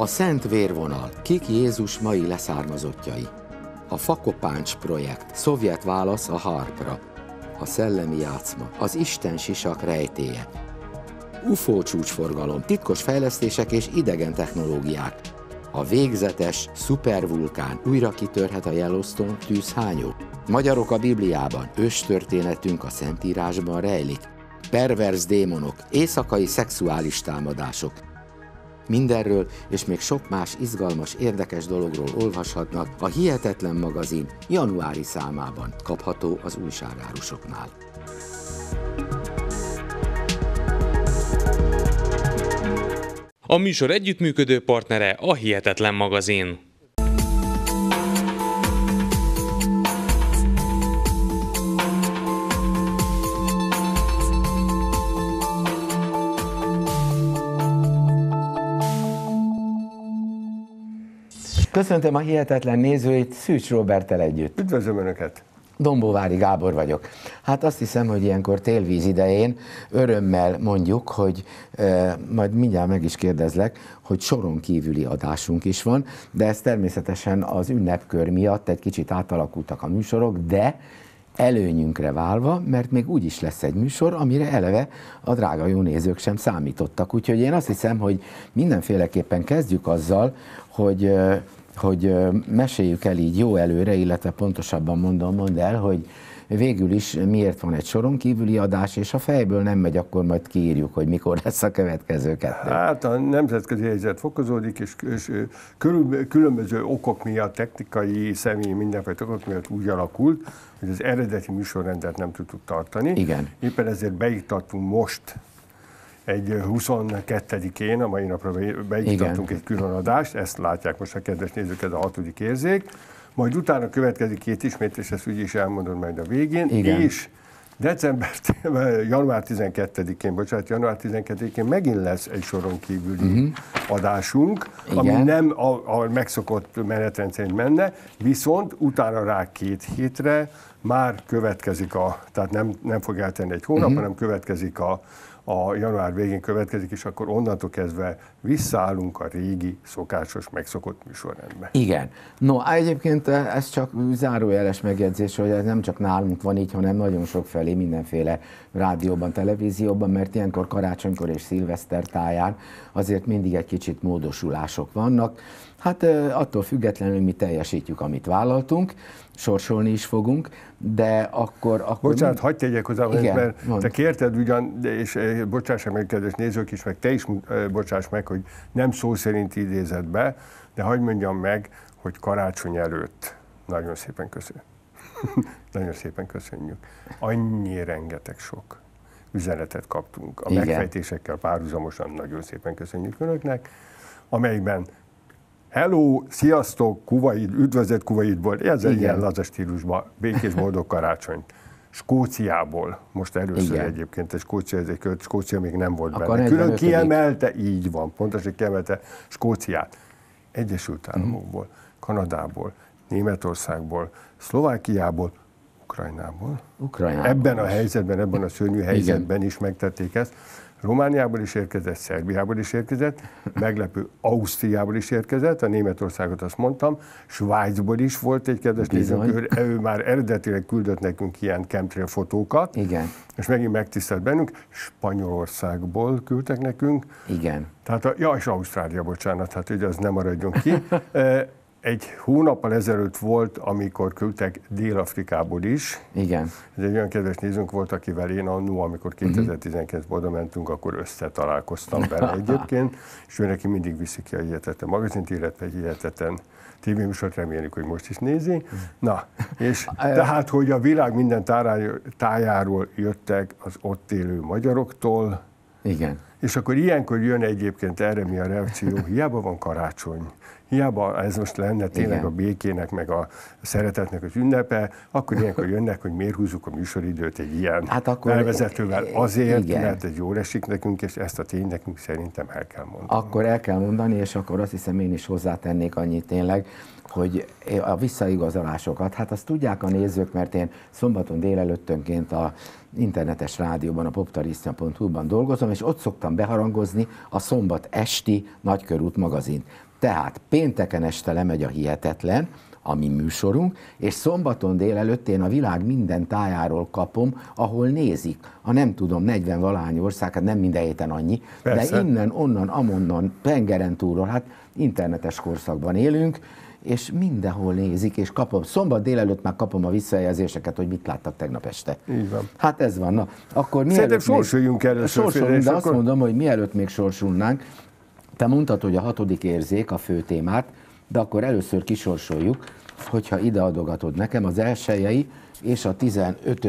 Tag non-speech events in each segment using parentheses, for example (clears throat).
A Szent Vérvonal, kik Jézus mai leszármazottjai. A Fakopáncs projekt, szovjet válasz a harpra. A szellemi játszma, az Isten sisak rejtéje. UFO csúcsforgalom, titkos fejlesztések és idegen technológiák. A végzetes szupervulkán újra kitörhet a Yellowstone tűzhányó. Magyarok a Bibliában, őstörténetünk a Szentírásban rejlik. Perverz démonok, éjszakai szexuális támadások, Mindenről és még sok más izgalmas, érdekes dologról olvashatnak a Hihetetlen magazin januári számában kapható az újságárusoknál. A műsor együttműködő partnere a Hihetetlen magazin. Köszöntöm a hihetetlen nézőit Szűcs Robertel együtt. Üdvözlöm Önöket! Dombóvári Gábor vagyok. Hát azt hiszem, hogy ilyenkor télvíz idején örömmel mondjuk, hogy e, majd mindjárt meg is kérdezlek, hogy soron kívüli adásunk is van, de ez természetesen az ünnepkör miatt egy kicsit átalakultak a műsorok, de előnyünkre válva, mert még úgy is lesz egy műsor, amire eleve a drága jó nézők sem számítottak. Úgyhogy én azt hiszem, hogy mindenféleképpen kezdjük azzal, hogy hogy meséljük el így jó előre, illetve pontosabban mondom, mondd el, hogy végül is miért van egy soron kívüli adás, és a fejből nem megy, akkor majd kiírjuk, hogy mikor lesz a következő kettő. Hát a nemzetközi helyzet fokozódik, és, és különböző okok miatt, technikai, személyi, mindenféle okok miatt úgy alakult, hogy az eredeti műsorrendet nem tudtuk tartani. Igen. Éppen ezért beiktattunk most egy 22-én, a mai napra beiktattunk egy külön adást, ezt látják most a kedves nézők, ez a hatodik érzék, majd utána következik két ismétlés, ezt úgy is elmondod majd a végén, Igen. és december, (laughs) január 12-én, bocsánat, január 12-én megint lesz egy soron kívüli uh-huh. adásunk, Igen. ami nem a, a megszokott menetrend szerint menne, viszont utána rá két hétre már következik a, tehát nem, nem fog eltenni egy hónap, uh-huh. hanem következik a, a január végén következik, és akkor onnantól kezdve visszaállunk a régi, szokásos, megszokott műsorrendbe. Igen. No, egyébként ez csak zárójeles megjegyzés, hogy ez nem csak nálunk van így, hanem nagyon sok felé mindenféle rádióban, televízióban, mert ilyenkor karácsonykor és szilveszter táján azért mindig egy kicsit módosulások vannak. Hát attól függetlenül mi teljesítjük, amit vállaltunk, sorsolni is fogunk, de akkor... akkor Bocsánat, mind... hagyd tegyek hozzá, Igen, mert te kérted ugyan, és bocsáss meg, kedves nézők is, meg te is bocsáss meg, hogy nem szó szerint idézett be, de hagyd mondjam meg, hogy karácsony előtt nagyon szépen köszönjük. (laughs) nagyon szépen köszönjük. Annyi rengeteg sok üzenetet kaptunk. A Igen. megfejtésekkel párhuzamosan nagyon szépen köszönjük Önöknek, amelyben Hello, sziasztok, Kuwait, üdvözlet Kuwaitból, ez egy ilyen laza stílusban, békés boldog karácsonyt. Skóciából, most először Igen. egyébként, a Skócia, ez egy költ, Skócia még nem volt Akkor benne. Külön kiemelte, így van, pontosan kiemelte Skóciát. Egyesült. Államokból, uh-huh. Kanadából, Németországból, Szlovákiából, Ukrajnából. Ukrajnából. Ebben a helyzetben, ebben a szörnyű helyzetben Igen. is megtették ezt. Romániából is érkezett, Szerbiából is érkezett, meglepő Ausztriából is érkezett, a Németországot azt mondtam, Svájcból is volt egy kedves nézőnk, ő, ő már eredetileg küldött nekünk ilyen chemtrail fotókat, Igen. és megint megtisztelt bennünk, Spanyolországból küldtek nekünk. Igen. Tehát a, ja, és Ausztrália, bocsánat, hát ugye az nem maradjon ki. (laughs) Egy hónappal ezelőtt volt, amikor küldtek Dél-Afrikából is. Igen. Ez egy olyan kedves nézőnk volt, akivel én annó, amikor 2019-ben oda mentünk, akkor összetalálkoztam vele (laughs) egyébként, és ő neki mindig viszi ki a hihetetlen magazint, illetve hihetetlen tévéműsort, reméljük, hogy most is nézi. Na, és (laughs) tehát, hogy a világ minden tájáról jöttek az ott élő magyaroktól, igen. És akkor ilyenkor jön egyébként erre mi a reakció, (laughs) hiába van karácsony, hiába ez most lenne tényleg Igen. a békének, meg a szeretetnek az ünnepe, akkor (laughs) ilyenkor jönnek, hogy miért húzzuk a műsoridőt egy ilyen hát akkor elvezetővel. Azért, Igen. mert ez jól esik nekünk, és ezt a tény nekünk szerintem el kell mondani. Akkor el kell mondani, és akkor azt hiszem én is hozzátennék annyit tényleg, hogy a visszaigazolásokat, hát azt tudják a nézők, mert én szombaton délelőttönként a internetes rádióban, a poptarisztia.hu-ban dolgozom, és ott szoktam beharangozni a szombat esti Nagykörút magazint. Tehát pénteken este lemegy a hihetetlen, a mi műsorunk, és szombaton délelőtt én a világ minden tájáról kapom, ahol nézik. A nem tudom, 40 valány ország, hát nem minden héten annyi, Persze. de innen, onnan, amonnan, tengeren túlról, hát internetes korszakban élünk, és mindenhol nézik, és kapom, szombat délelőtt már kapom a visszajelzéseket, hogy mit láttak tegnap este. Így van. Hát ez van. Na, akkor Szerintem sorsuljunk először. Sorsuljunk, de akkor... azt mondom, hogy mielőtt még sorsulnánk, te mondtad, hogy a hatodik érzék a fő témát, de akkor először kisorsoljuk, hogyha ide adogatod nekem az elsőjei, és a 15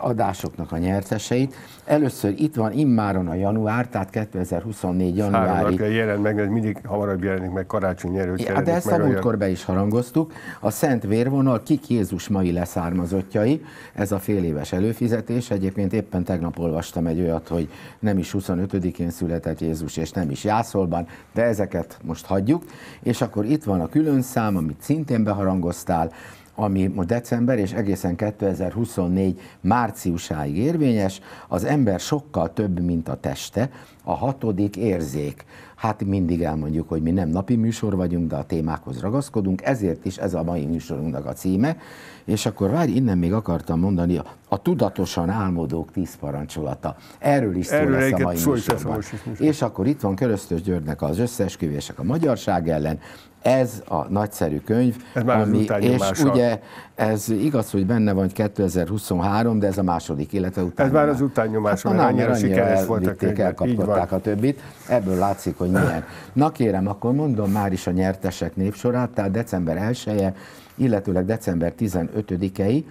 adásoknak a nyerteseit. Először itt van immáron a január, tehát 2024 januári. Három jelent meg, ez mindig hamarabb jelenik meg karácsony előtt. Ja, de ezt a múltkor be is harangoztuk. A Szent Vérvonal, kik Jézus mai leszármazottjai, ez a fél éves előfizetés. Egyébként éppen tegnap olvastam egy olyat, hogy nem is 25-én született Jézus, és nem is Jászolban, de ezeket most hagyjuk. És akkor itt van a külön szám, amit szintén beharangoztál, ami most december és egészen 2024 márciusáig érvényes, az ember sokkal több, mint a teste, a hatodik érzék. Hát mindig elmondjuk, hogy mi nem napi műsor vagyunk, de a témákhoz ragaszkodunk, ezért is ez a mai műsorunknak a címe. És akkor várj, innen még akartam mondani, a, a tudatosan álmodók tíz parancsolata. Erről is szó Erről lesz a mai műsorban. És akkor itt van Köröztös Györgynek az összeesküvések a magyarság ellen, ez a nagyszerű könyv, ez már ami, és ugye ez igaz, hogy benne van 2023, de ez a második, illetve utána. Ez már az utánnyomás, hát, mert annyira, sikeres volt a könyv. elkapkodták a többit, ebből látszik, hogy milyen. Na kérem, akkor mondom már is a nyertesek népsorát, tehát december 1 -e, illetőleg december 15-ei,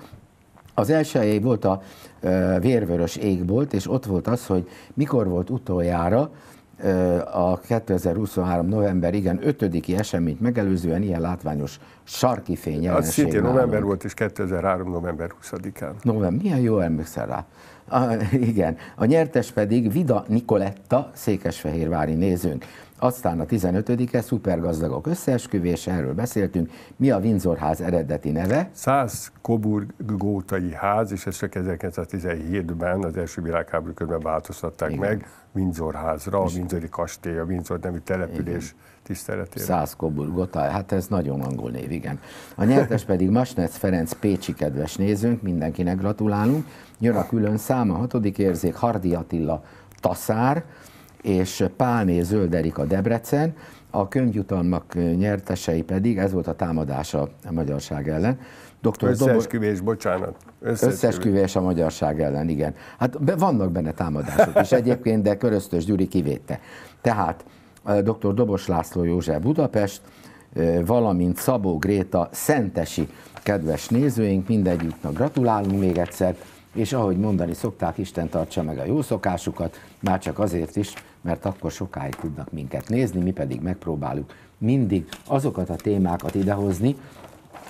az első volt a vérvörös égbolt, és ott volt az, hogy mikor volt utoljára, a 2023. november igen 5. eseményt megelőzően ilyen látványos sarki fény Az szintén november volt, és 2003. november 20-án. November, milyen jó emlékszel rá. A, igen, a nyertes pedig Vida Nikoletta, székesfehérvári nézőnk. Aztán a 15-e szupergazdagok összeesküvése, erről beszéltünk. Mi a Windsorház eredeti neve? Száz Coburg-Gótai ház, és ezt csak 1917-ben az első világháború közben változtatták Igen. meg Windsorházra, a Windsori kastély, a Windsor nemű település Igen. tiszteletére. Száz Coburg-Gótai, hát ez nagyon angol név, igen. A nyertes pedig Masnec Ferenc Pécsi kedves nézőnk, mindenkinek gratulálunk. Jön a külön szám, a hatodik érzék, Hardi Attila Taszár, és Pálné Zöld Erika Debrecen, a könyvjutalmak nyertesei pedig, ez volt a támadása a magyarság ellen. Dr. Összeesküvés, Dobo... bocsánat. Összeesküvés. összeesküvés a magyarság ellen, igen. Hát be, vannak benne támadások is egyébként, de Köröztös Gyuri kivétte. Tehát dr. Dobos László József Budapest, valamint Szabó Gréta Szentesi kedves nézőink, mindegyiknek gratulálunk még egyszer, és ahogy mondani szokták, Isten tartsa meg a jó szokásukat, már csak azért is, mert akkor sokáig tudnak minket nézni, mi pedig megpróbáljuk mindig azokat a témákat idehozni,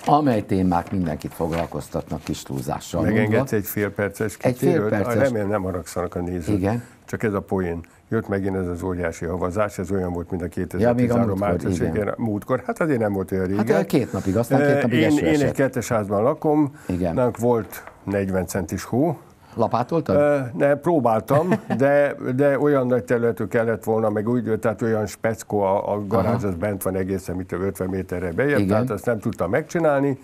amely témák mindenkit foglalkoztatnak kis túlzással. Megengedsz egy fél perces Egy fél perces. Remélem nem haragszanak a nézők. Igen. Csak ez a poén. Jött megint ez az óriási havazás, ez olyan volt, mint a 2013 ja, március múltkor. Hát azért nem volt olyan régen. Hát két napig, aztán két napig én, én egy kettes házban lakom, Igen. nálunk volt 40 centis hó, Lapátoltad? Ne, próbáltam, de, de olyan nagy területű kellett volna, meg úgy, tehát olyan speckó, a, a garázs az bent van egészen, mit 50 méterre bejebb, Igen. tehát azt nem tudtam megcsinálni.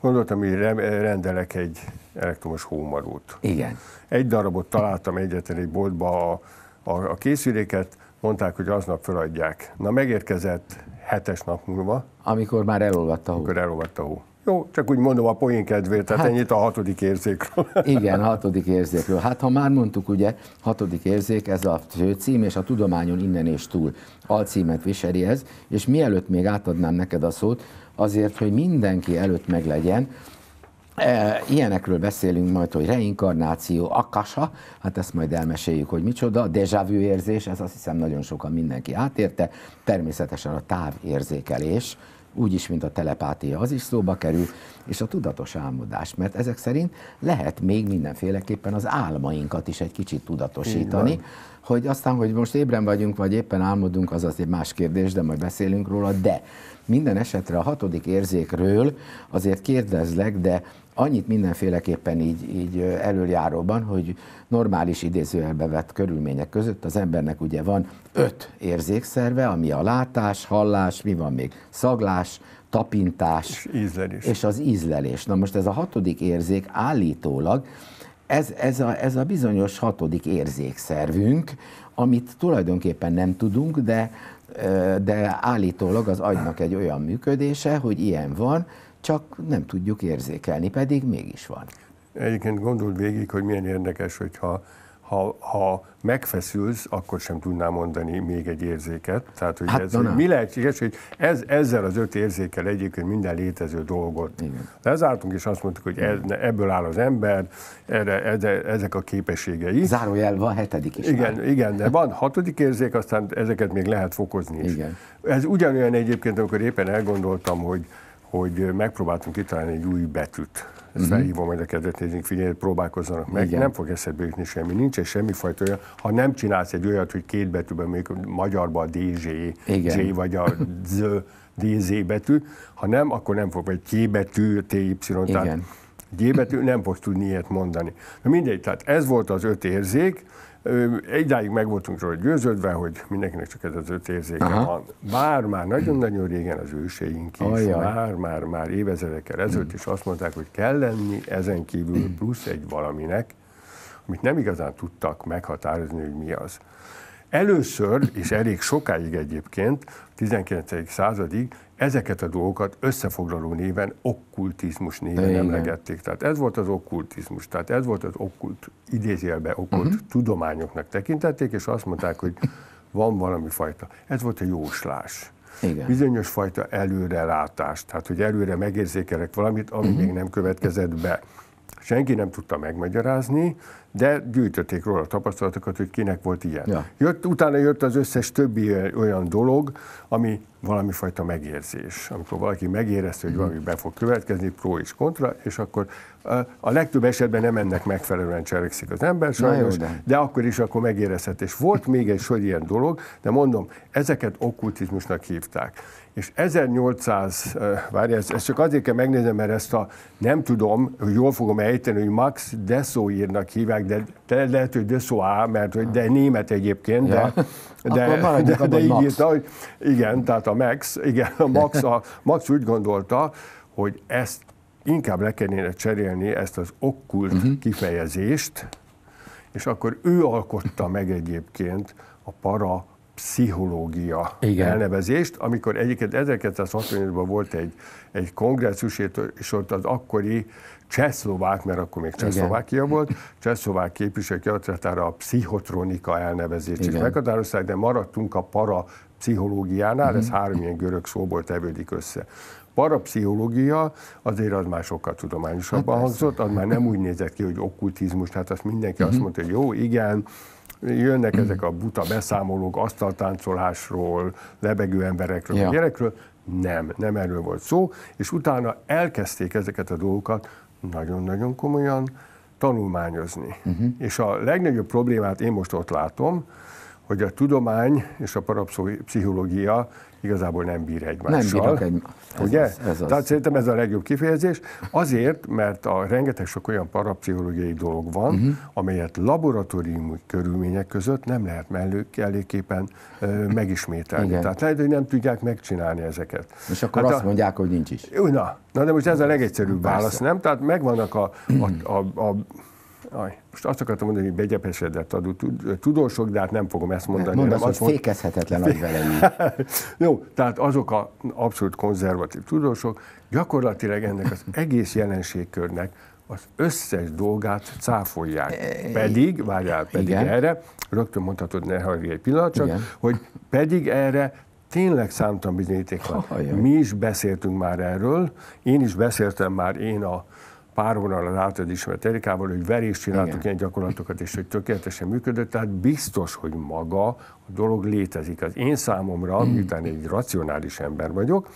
Gondoltam, hogy rendelek egy elektromos hómarót. Igen. Egy darabot találtam egyetlen egy boltba a, a, a készüléket, mondták, hogy aznap feladják. Na megérkezett hetes nap múlva. Amikor már elolvadt a hó. Amikor elolvadt a hó. Jó, csak úgy mondom a poén kedvéért, tehát hát, ennyit a hatodik érzékről. (laughs) Igen, a hatodik érzékről. Hát ha már mondtuk, ugye, hatodik érzék, ez a főcím, és a tudományon innen és túl alcímet viseli ez, és mielőtt még átadnám neked a szót, azért, hogy mindenki előtt meglegyen, E, ilyenekről beszélünk majd, hogy reinkarnáció, akasa, hát ezt majd elmeséljük, hogy micsoda, déjà vu érzés, ez azt hiszem nagyon sokan mindenki átérte, természetesen a távérzékelés, úgyis, mint a telepátia, az is szóba kerül, és a tudatos álmodás, mert ezek szerint lehet még mindenféleképpen az álmainkat is egy kicsit tudatosítani, hogy aztán, hogy most ébren vagyunk, vagy éppen álmodunk, az azért más kérdés, de majd beszélünk róla, de minden esetre a hatodik érzékről azért kérdezlek, de annyit mindenféleképpen így, így előjáróban, hogy normális idézőjelbe vett körülmények között az embernek ugye van öt érzékszerve, ami a látás, hallás, mi van még, szaglás, tapintás és, ízlelés. és az ízlelés. Na most ez a hatodik érzék állítólag, ez, ez, a, ez a bizonyos hatodik érzékszervünk, amit tulajdonképpen nem tudunk, de, de állítólag az agynak egy olyan működése, hogy ilyen van, csak nem tudjuk érzékelni, pedig mégis van. Egyébként gondold végig, hogy milyen érdekes, hogyha ha, ha megfeszülsz, akkor sem tudnám mondani még egy érzéket. Tehát, hogy, hát, ez, hogy mi lehetséges, hogy ez, ezzel az öt érzékkel egyébként minden létező dolgot Igen. lezártunk, és azt mondtuk, hogy ez, ebből áll az ember, erre, erre, ezek a képességei. Zárójel van hetedik is. Igen, már. igen, de van hatodik érzék, aztán ezeket még lehet fokozni is. Igen. Ez ugyanolyan egyébként, amikor éppen elgondoltam, hogy hogy megpróbáltunk kitalálni egy új betűt. Ezt uh-huh. felhívom majd a kedvet nézünk, figyelj, próbálkozzanak meg. Igen. Nem fog eszedbe jutni semmi. Nincs egy semmifajta olyan, ha nem csinálsz egy olyat, hogy két betűben, még magyarban a DZ, Igen. Z vagy a Z, DZ betű, ha nem, akkor nem fog, vagy K betű, TY, tehát G betű, nem fogsz tudni ilyet mondani. Na mindegy, tehát ez volt az öt érzék, Egyáig meg voltunk róla győződve, hogy mindenkinek csak ez az öt érzéke Aha. van. Bár már nagyon-nagyon régen az őseink is, Ajaj. már, már, már évezredekkel ezelőtt is azt mondták, hogy kell lenni ezen kívül plusz egy valaminek, amit nem igazán tudtak meghatározni, hogy mi az. Először, és elég sokáig egyébként, 19. századig ezeket a dolgokat összefoglaló néven okkultizmus néven Igen. emlegették. Tehát ez volt az okkultizmus, tehát ez volt az okkult, idézélbe okkult uh-huh. tudományoknak tekintették, és azt mondták, hogy van valami fajta. Ez volt a jóslás. Igen. Bizonyos fajta előrelátás, tehát hogy előre megérzékelek valamit, ami uh-huh. még nem következett be. Senki nem tudta megmagyarázni, de gyűjtötték róla tapasztalatokat, hogy kinek volt ilyen. Ja. Jött, utána jött az összes többi olyan dolog, ami valami fajta megérzés. Amikor valaki megérezte, hogy valami be fog következni, pro és kontra, és akkor a legtöbb esetben nem ennek megfelelően cselekszik az ember sajnos, jó, de. de akkor is akkor megérezhet. És volt még egy sor ilyen dolog, de mondom, ezeket okkultizmusnak hívták. És 1800, várj, ezt, ezt csak azért kell megnézem, mert ezt a, nem tudom, hogy jól fogom ejteni, hogy Max Desoírnak hívják, de, de lehet, hogy Desoá, mert hogy de német egyébként, de, ja. de, de, de, de így írta, hogy igen, tehát a Max, igen, a Max, a, Max úgy gondolta, hogy ezt inkább le kellene cserélni, ezt az okkult uh-huh. kifejezést, és akkor ő alkotta meg egyébként a para pszichológia Igen. elnevezést, amikor egyébként 1965-ban volt egy, egy kongresszus, és ott az akkori csehszlovák, mert akkor még Csehszlovákia volt, csehszlovák képviselők javaslatára a pszichotronika elnevezést is meghatározták, de maradtunk a parapszichológiánál, uh-huh. ez három ilyen görög szóból tevődik össze parapszichológia azért az már sokkal tudományosabban hát hangzott, az már nem úgy nézett ki, hogy okkultizmus, tehát azt mindenki uh-huh. azt mondta, hogy jó, igen, jönnek uh-huh. ezek a buta beszámolók asztaltáncolásról, lebegő emberekről, ja. gyerekről, nem, nem erről volt szó, és utána elkezdték ezeket a dolgokat nagyon-nagyon komolyan tanulmányozni. Uh-huh. És a legnagyobb problémát én most ott látom, hogy a tudomány és a parapszichológia igazából nem bír egymással. Nem bírok egy... Ez ugye? Az, ez az. Tehát szerintem ez a legjobb kifejezés. Azért, mert a rengeteg sok olyan parapszichológiai dolog van, uh-huh. amelyet laboratóriumi körülmények között nem lehet mellők elégképpen megismételni. Igen. Tehát lehet, hogy nem tudják megcsinálni ezeket. És akkor hát azt a, mondják, hogy nincs is. Na, na, de most ez a legegyszerűbb Persze. válasz, nem? Tehát megvannak a, a, a, a Aj, most azt akartam mondani, hogy begyepesedett adó tudósok, de hát nem fogom ezt mondani. Mondd azt, hogy mond... fékezhetetlen agyvelejű. (laughs) Jó, tehát azok a abszolút konzervatív tudósok gyakorlatilag ennek az egész jelenségkörnek az összes dolgát cáfolják. E, pedig, várjál, pedig Igen. erre, rögtön mondhatod, ne hallj egy pillanat csak, Igen. hogy pedig erre tényleg számtalan bizonyíték van. Mi is beszéltünk már erről, én is beszéltem már, én a pár hónapra az általad ismert Erikával, hogy verést csináltuk Igen. ilyen gyakorlatokat, és hogy tökéletesen működött, tehát biztos, hogy maga a dolog létezik. Az én számomra, mm. miután egy racionális ember vagyok,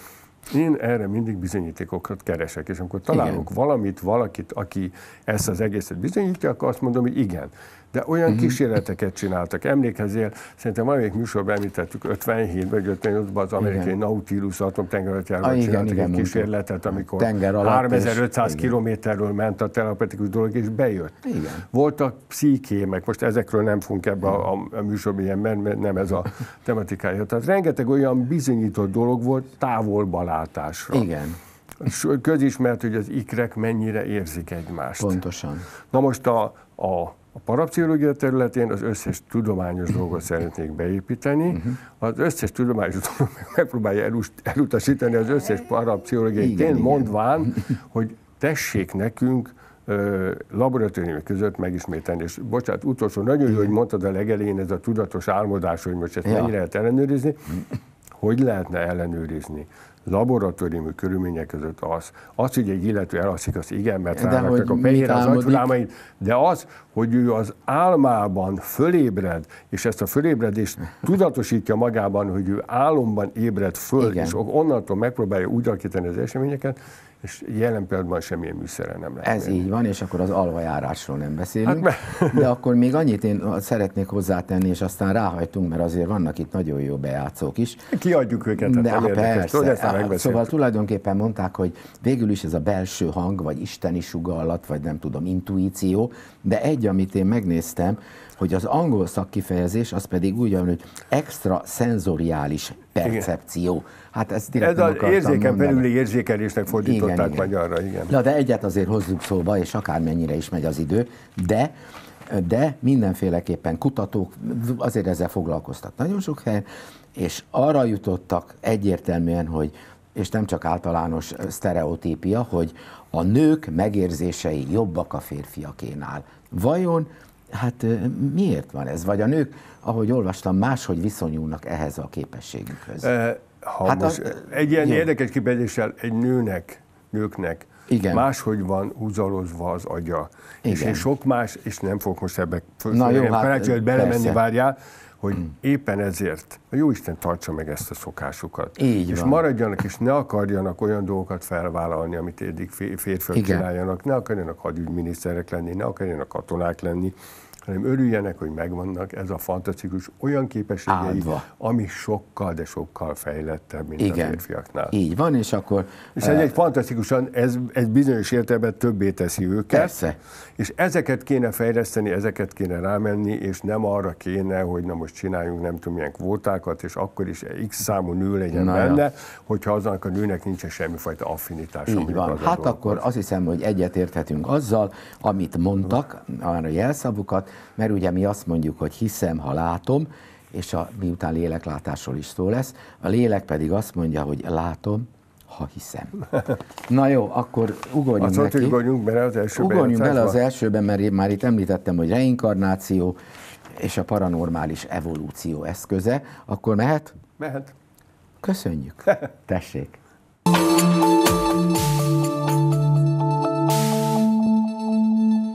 én erre mindig bizonyítékokat keresek, és amikor találok igen. valamit, valakit, aki ezt az egészet bizonyítja, akkor azt mondom, hogy igen. De olyan uh-huh. kísérleteket csináltak. Emlékezzél, szerintem valamelyik műsorban említettük 57 vagy 58-ban az amerikai igen. Nautilus atomtengeralattjáróval ah, csináltak igen, egy kísérletet, amikor Tenger 3500 kilométerről ment a telepatikus dolog, és bejött. Igen. Voltak pszikémek, most ezekről nem fogunk ebbe a, a, a műsorban ilyen, mert nem ez a (laughs) tematikája. Tehát rengeteg olyan bizonyított dolog volt távolba látásra. Igen. Közismert, hogy az ikrek mennyire érzik egymást. Pontosan. Na most a, a a parapszichológia területén az összes tudományos dolgot szeretnék beépíteni, uh-huh. az összes tudományos dolgot megpróbálja elutasítani az összes parapszichológiai tény, mondván, (laughs) hogy tessék nekünk laboratóriumi között megismételni. És bocsánat, utolsó, nagyon jó, hogy mondtad a legelején ez a tudatos álmodás, hogy most ezt ja. mennyire lehet ellenőrizni. Hogy lehetne ellenőrizni? Laboratóriumi körülmények között az, az, hogy egy illető elalszik, az igen, mert ráraknak a penyére az agyhullámait, de az, hogy ő az álmában fölébred, és ezt a fölébredést tudatosítja magában, hogy ő álomban ébred föl, igen. és onnantól megpróbálja úgy alakítani az eseményeket, és jelen pillanatban semmilyen műszerre nem lehet. Ez így van, és akkor az alvajárásról nem beszélünk. Hát, de akkor még annyit én szeretnék hozzátenni, és aztán ráhajtunk, mert azért vannak itt nagyon jó bejátszók is. Kiadjuk őket, hát de, nem persze. Tudod, szóval tulajdonképpen mondták, hogy végül is ez a belső hang, vagy isteni sugallat, vagy nem tudom, intuíció, de egy, amit én megnéztem, hogy az angol szakkifejezés az pedig úgy van, hogy extra szenzoriális percepció. Igen. Hát ezt Ez az érzéken belüli érzékelésnek fordították igen, igen. magyarra, igen. Na de egyet azért hozzuk szóba, és akármennyire is megy az idő, de de mindenféleképpen kutatók azért ezzel foglalkoztak nagyon sok helyen, és arra jutottak egyértelműen, hogy és nem csak általános sztereotípia, hogy a nők megérzései jobbak a férfiakénál. Vajon Hát miért van ez? Vagy a nők, ahogy olvastam, máshogy viszonyulnak ehhez a képességükhöz? Ha hát most a, egy ilyen jó. érdekes kifejezéssel egy nőnek, nőknek igen. máshogy van húzalozva az agya. Igen. És én sok más, és nem fogok most ebbe Na jó, hát, belemenni, várjál, hogy mm. éppen ezért a Jóisten tartsa meg ezt a szokásukat. Így és van. maradjanak, és ne akarjanak olyan dolgokat felvállalni, amit eddig férfiak csináljanak, ne akarjanak hadügyminiszterek lenni, ne akarjanak katonák lenni, hanem örüljenek, hogy megvannak ez a fantasztikus olyan képességei, Áldva. ami sokkal, de sokkal fejlettebb, mint Igen. a férfiaknál. Így van, és akkor... És ez uh, egy fantasztikusan, ez, ez bizonyos értelemben többé teszi őket. Persze. És ezeket kéne fejleszteni, ezeket kéne rámenni, és nem arra kéne, hogy na most csináljunk nem tudom milyen kvótákat, és akkor is x számú nő legyen na benne, ja. hogyha aznak a nőnek nincsen semmifajta affinitása. Így van. Hát akkor azt hiszem, hogy egyetérthetünk azzal, amit mondtak, a jelszavukat, mert ugye mi azt mondjuk, hogy hiszem, ha látom, és a, miután léleklátásról is szó lesz, a lélek pedig azt mondja, hogy látom, ha hiszem. (laughs) Na jó, akkor ugorjunk Azt neki. ugorjunk bele az elsőbe. Ugorjunk bele az elsőben, mert már itt említettem, hogy reinkarnáció és a paranormális evolúció eszköze. Akkor mehet? Mehet. Köszönjük. (laughs) Tessék.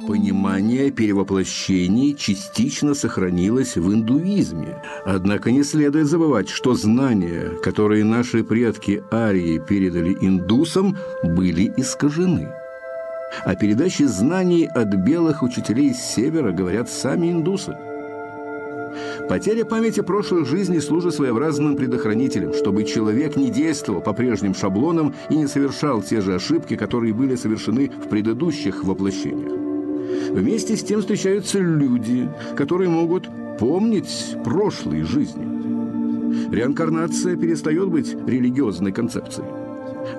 Понимание перевоплощений частично сохранилось в индуизме. Однако не следует забывать, что знания, которые наши предки Арии передали индусам, были искажены. О передаче знаний от белых учителей с севера говорят сами индусы. Потеря памяти прошлых жизней служит своеобразным предохранителем, чтобы человек не действовал по прежним шаблонам и не совершал те же ошибки, которые были совершены в предыдущих воплощениях. Вместе с тем встречаются люди, которые могут помнить прошлые жизни. Реинкарнация перестает быть религиозной концепцией.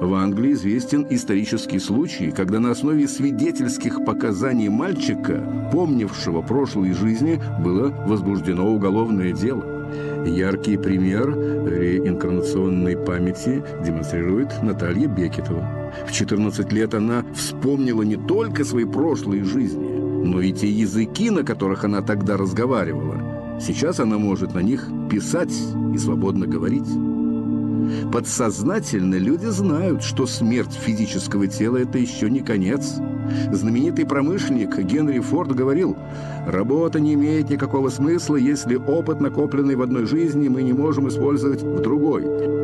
В Англии известен исторический случай, когда на основе свидетельских показаний мальчика, помнившего прошлые жизни, было возбуждено уголовное дело. Яркий пример реинкарнационной памяти демонстрирует Наталья Бекетова. В 14 лет она вспомнила не только свои прошлые жизни, но и те языки, на которых она тогда разговаривала. Сейчас она может на них писать и свободно говорить. Подсознательно люди знают, что смерть физического тела – это еще не конец. Знаменитый промышленник Генри Форд говорил, «Работа не имеет никакого смысла, если опыт, накопленный в одной жизни, мы не можем использовать в другой».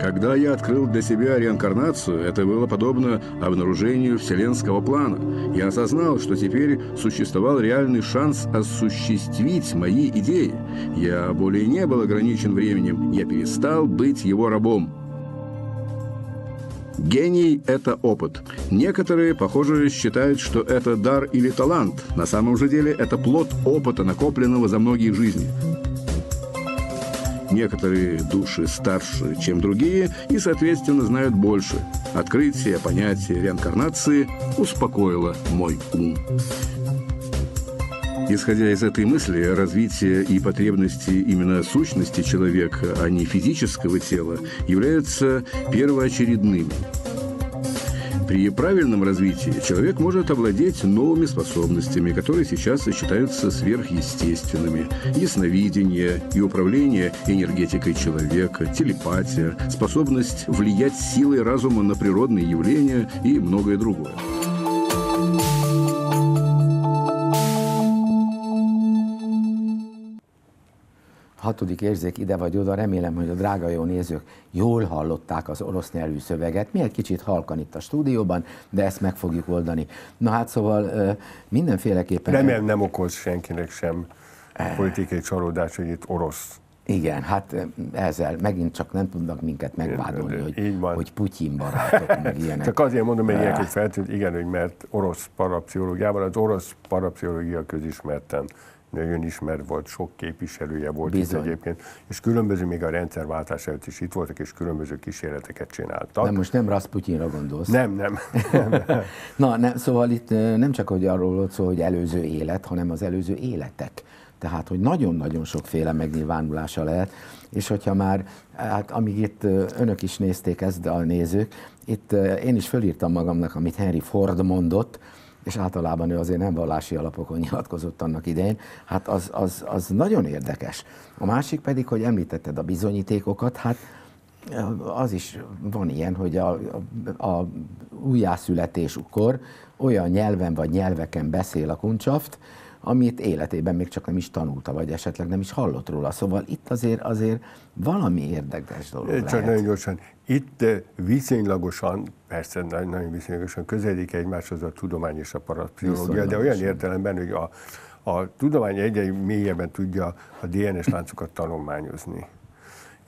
Когда я открыл для себя реинкарнацию, это было подобно обнаружению вселенского плана. Я осознал, что теперь существовал реальный шанс осуществить мои идеи. Я более не был ограничен временем, я перестал быть его рабом. Гений – это опыт. Некоторые, похоже, считают, что это дар или талант. На самом же деле это плод опыта, накопленного за многие жизни. Некоторые души старше, чем другие, и, соответственно, знают больше. Открытие понятия реинкарнации успокоило мой ум. Исходя из этой мысли, развитие и потребности именно сущности человека, а не физического тела, являются первоочередными. При правильном развитии человек может овладеть новыми способностями, которые сейчас считаются сверхъестественными. Ясновидение и управление энергетикой человека, телепатия, способность влиять силой разума на природные явления и многое другое. Hatodik érzék ide vagy oda, remélem, hogy a drága jó nézők jól hallották az orosz nyelvű szöveget. Mi egy kicsit halkan itt a stúdióban, de ezt meg fogjuk oldani. Na hát szóval mindenféleképpen... Remélem nem okoz senkinek sem politikai csalódás, hogy itt orosz igen, hát ezzel megint csak nem tudnak minket megvádolni, hogy, hogy Putyin barátok, meg (laughs) ilyenek. Csak azért mondom, hogy ilyenek, hogy feltűnt, igen, hogy mert orosz parapszichológiában, az orosz parapszichológia közismerten nagyon ismert volt, sok képviselője volt Bizony. itt egyébként, és különböző, még a rendszerváltás előtt is itt voltak, és különböző kísérleteket csináltak. Nem, most nem Rasputinra gondolsz? Nem, nem. (laughs) Na, nem, szóval itt nem csak hogy arról volt szó, hogy előző élet, hanem az előző életek. Tehát, hogy nagyon-nagyon sokféle megnyilvánulása lehet, és hogyha már, hát amíg itt önök is nézték ezt, a nézők, itt én is fölírtam magamnak, amit Henry Ford mondott, és általában ő azért nem vallási alapokon nyilatkozott annak idején, hát az, az, az nagyon érdekes. A másik pedig, hogy említetted a bizonyítékokat, hát az is van ilyen, hogy a, a, a újjászületéskor olyan nyelven vagy nyelveken beszél a kuncsaft, amit életében még csak nem is tanulta, vagy esetleg nem is hallott róla. Szóval itt azért, azért valami érdekes dolog Csak lehet. nagyon gyorsan. Itt eh, viszonylagosan, persze nagyon viszonylagosan közeledik egymáshoz a tudomány és a parapszichológia, de olyan értelemben, hogy a, a tudomány egyre mélyebben tudja a DNS láncokat tanulmányozni.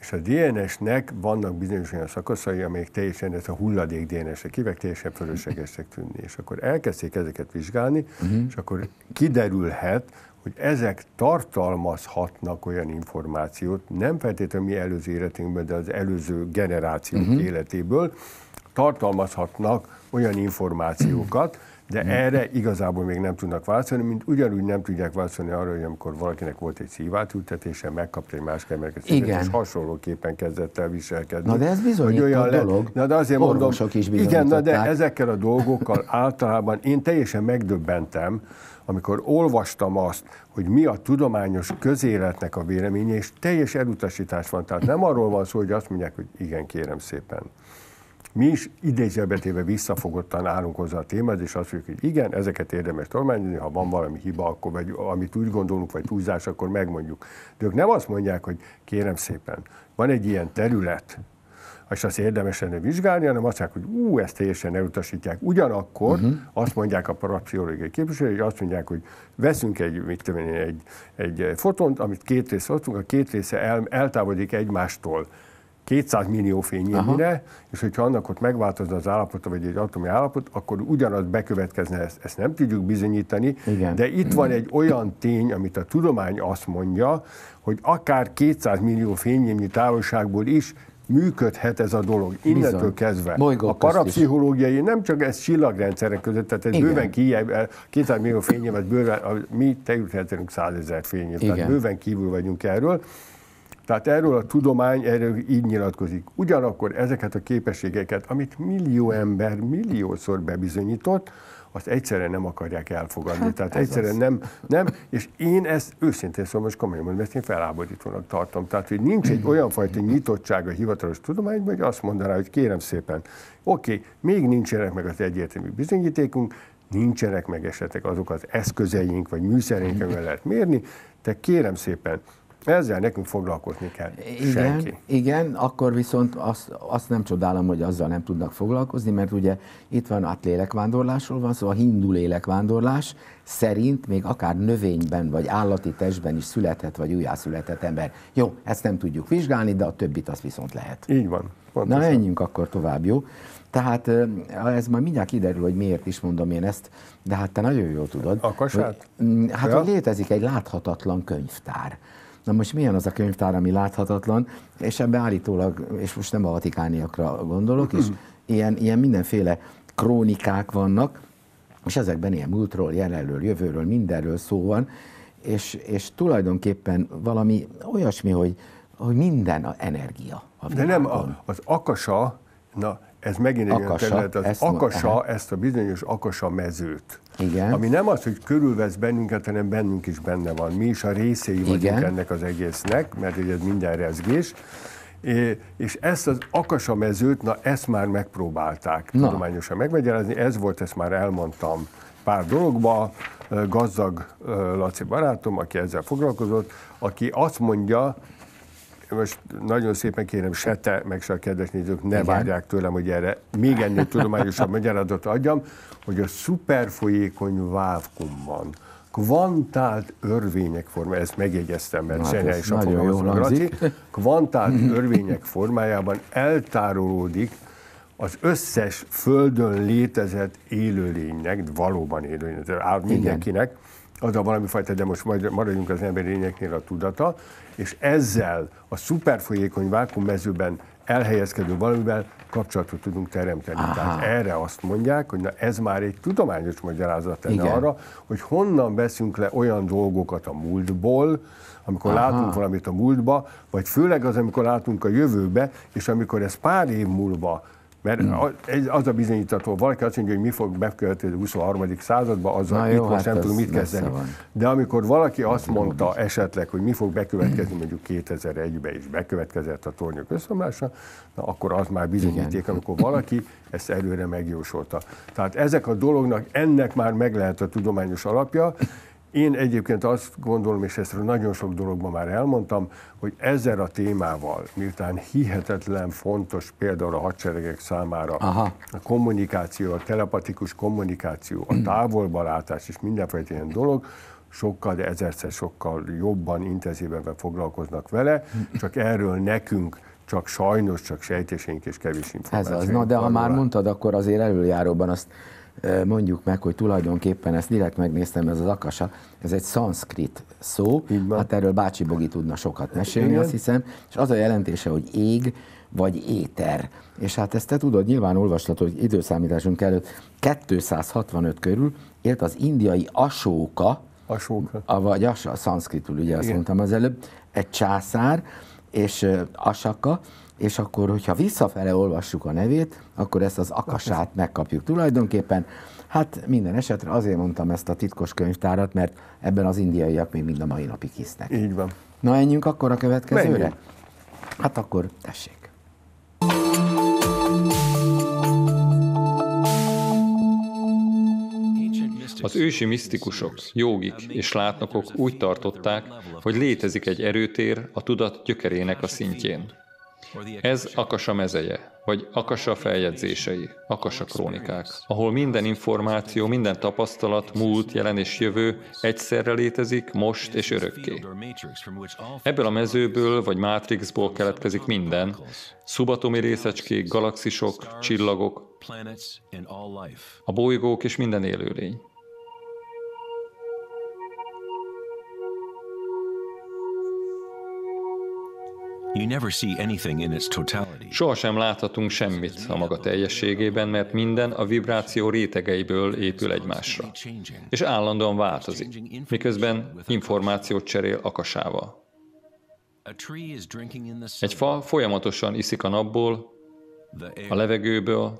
És a DNS-nek vannak bizonyos olyan szakaszai, amelyek teljesen ez a hulladék DNS-ek kivek teljesen fölöslegesek tűnni. És akkor elkezdték ezeket vizsgálni, uh-huh. és akkor kiderülhet, hogy ezek tartalmazhatnak olyan információt, nem feltétlenül mi előző életünkben, de az előző generációk uh-huh. életéből, tartalmazhatnak olyan információkat, de hmm. erre igazából még nem tudnak válaszolni, mint ugyanúgy nem tudják válaszolni arra, hogy amikor valakinek volt egy szívátültetése, megkapta egy más kemerket és hasonlóképpen kezdett el viselkedni. Na de ez bizony olyan le... dolog. Na de azért mondom, is igen, na de ezekkel a dolgokkal (laughs) általában én teljesen megdöbbentem, amikor olvastam azt, hogy mi a tudományos közéletnek a véleménye, és teljes elutasítás van. Tehát nem arról van szó, hogy azt mondják, hogy igen, kérem szépen mi is idézőbetéve visszafogottan állunk hozzá a témához, és azt mondjuk, hogy igen, ezeket érdemes tanulmányozni, ha van valami hiba, akkor vagy amit úgy gondolunk, vagy túlzás, akkor megmondjuk. De ők nem azt mondják, hogy kérem szépen, van egy ilyen terület, és azt érdemes lenne vizsgálni, hanem azt mondják, hogy ú, ezt teljesen elutasítják. Ugyanakkor uh-huh. azt mondják a parapszichológiai képviselők, hogy azt mondják, hogy veszünk egy, mit tudom én, egy, egy fotont, amit két része adtunk, a két része el, eltávolodik egymástól 200 millió fényévmire, és hogyha annak ott megváltozna az állapota, vagy egy atomi állapot, akkor ugyanaz bekövetkezne, ezt, ezt nem tudjuk bizonyítani, Igen. de itt van egy olyan tény, amit a tudomány azt mondja, hogy akár 200 millió fényévnyi távolságból is működhet ez a dolog. Innentől Bizony. kezdve. Bolygók a parapszichológiai nem csak ez csillagrendszerek között, tehát ez Igen. bőven kijebb, 200 millió fényévet bőven, a, mi tejülhetünk 100 ezer fényév, tehát bőven kívül vagyunk erről. Tehát erről a tudomány erről így nyilatkozik. Ugyanakkor ezeket a képességeket, amit millió ember milliószor bebizonyított, azt egyszerűen nem akarják elfogadni. Hát, Tehát egyszerűen nem, nem, és én ezt őszintén szóval most komolyan mondom, ezt én feláborítónak tartom. Tehát, hogy nincs egy olyan fajta nyitottság a hivatalos tudományban, hogy azt mondaná, hogy kérem szépen, oké, okay, még nincsenek meg az egyértelmű bizonyítékunk, nincsenek meg esetleg azok az eszközeink, vagy műszereink, amivel lehet mérni, de kérem szépen, Ezzel nekünk foglalkozni kell. Igen, Senki. igen akkor viszont azt, azt nem csodálom, hogy azzal nem tudnak foglalkozni, mert ugye itt van át lélekvándorlásról van szó, szóval a hindu lélekvándorlás szerint még akár növényben vagy állati testben is születhet, vagy újjászületett ember. Jó, ezt nem tudjuk vizsgálni, de a többit azt viszont lehet. Így van. Pontosan. Na menjünk akkor tovább, jó? Tehát ez majd mindjárt kiderül, hogy miért is mondom én ezt, de hát te nagyon jól tudod. Akasát? Hogy, mm, hát, ja. hogy létezik egy láthatatlan könyvtár. Na most milyen az a könyvtár, ami láthatatlan, és ebbe állítólag, és most nem a vatikániakra gondolok, és ilyen, ilyen mindenféle krónikák vannak, és ezekben ilyen múltról, jelenről, jövőről, mindenről szó van, és, és tulajdonképpen valami olyasmi, hogy, hogy minden a energia. A De nem, a, az akasa, na ez megint egy olyan terület, az ezt akasa, ezt a bizonyos akasa mezőt. Igen. Ami nem az, hogy körülvesz bennünket, hanem bennünk is benne van. Mi is a részei vagyunk Igen. ennek az egésznek, mert ugye ez minden rezgés. É, és ezt az akasa mezőt, na ezt már megpróbálták na. tudományosan megmagyarázni, ez volt, ezt már elmondtam pár dologba, gazdag Laci barátom, aki ezzel foglalkozott, aki azt mondja, most nagyon szépen kérem, se te, meg se a kedves nézők, ne Igen. várják tőlem, hogy erre még ennél tudományosabb (laughs) magyarázatot adjam, hogy a szuperfolyékony vávkumban kvantált örvények forma, ezt megjegyeztem, mert hát zseniálisan fogalmazom, kvantált (laughs) örvények formájában eltárolódik az összes földön létezett élőlénynek, valóban élőlénynek, mindenkinek, az a valami fajta, de most maradjunk az emberi lényeknél a tudata, és ezzel a szuperfolyékony vákummezőben elhelyezkedő valamivel kapcsolatot tudunk teremteni. Aha. Tehát erre azt mondják, hogy na ez már egy tudományos magyarázat lenne Igen. arra, hogy honnan veszünk le olyan dolgokat a múltból, amikor Aha. látunk valamit a múltba, vagy főleg az, amikor látunk a jövőbe, és amikor ez pár év múlva mert hmm. az a bizonyítató, valaki azt mondja, hogy mi fog bekövetkezni a 23. században, az Na jó, most hát nem tudunk mit kezdeni. De amikor valaki azt mondta esetleg, hogy mi fog bekövetkezni mondjuk 2001-ben is bekövetkezett a tornyok összeomlása, na akkor az már bizonyíték, Igen. amikor valaki ezt előre megjósolta. Tehát ezek a dolognak, ennek már meg lehet a tudományos alapja, én egyébként azt gondolom, és ezt nagyon sok dologban már elmondtam, hogy ezzel a témával, miután hihetetlen fontos például a hadseregek számára Aha. a kommunikáció, a telepatikus kommunikáció, a távolbalátás és mindenfajta ilyen dolog, sokkal, ezerszer sokkal jobban, intenzívebben foglalkoznak vele, csak erről nekünk csak sajnos csak sejtésénk és kevés információ. Ez az, na de ha már mondtad, akkor azért előjáróban azt mondjuk meg, hogy tulajdonképpen ezt direkt megnéztem, ez az akasa, ez egy szanszkrit szó, hát erről Bácsi Bogi tudna sokat mesélni, Igen. azt hiszem, és az a jelentése, hogy ég, vagy éter. És hát ezt te tudod, nyilván olvashatod, hogy időszámításunk előtt 265 körül élt az indiai Asóka, Asóka. A, vagy Asa, szanszkritul, ugye azt Igen. mondtam az előbb, egy császár, és Asaka, és akkor, hogyha visszafele olvassuk a nevét, akkor ezt az akasát megkapjuk tulajdonképpen. Hát minden esetre azért mondtam ezt a titkos könyvtárat, mert ebben az indiaiak még mind a mai napig hisznek. Így van. Na, menjünk akkor a következőre? Menjünk. Hát akkor tessék. Az ősi misztikusok, jogik és látnokok úgy tartották, hogy létezik egy erőtér a tudat gyökerének a szintjén. Ez Akasa mezeje, vagy Akasa feljegyzései, Akasa krónikák, ahol minden információ, minden tapasztalat, múlt, jelen és jövő egyszerre létezik, most és örökké. Ebből a mezőből vagy mátrixból keletkezik minden, szubatomi részecskék, galaxisok, csillagok, a bolygók és minden élőlény. Sohasem láthatunk semmit a maga teljességében, mert minden a vibráció rétegeiből épül egymásra, és állandóan változik, miközben információt cserél akasával. Egy fa folyamatosan iszik a napból, a levegőből,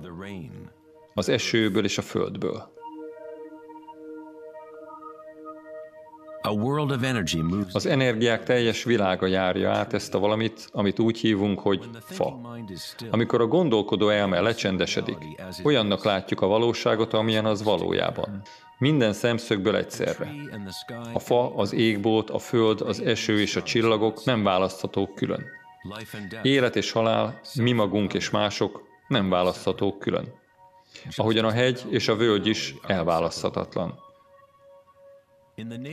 az esőből és a földből. Az energiák teljes világa járja át ezt a valamit, amit úgy hívunk, hogy fa. Amikor a gondolkodó elme lecsendesedik, olyannak látjuk a valóságot, amilyen az valójában. Minden szemszögből egyszerre. A fa, az égbolt, a föld, az eső és a csillagok nem választhatók külön. Élet és halál, mi magunk és mások nem választhatók külön. Ahogyan a hegy és a völgy is elválaszthatatlan.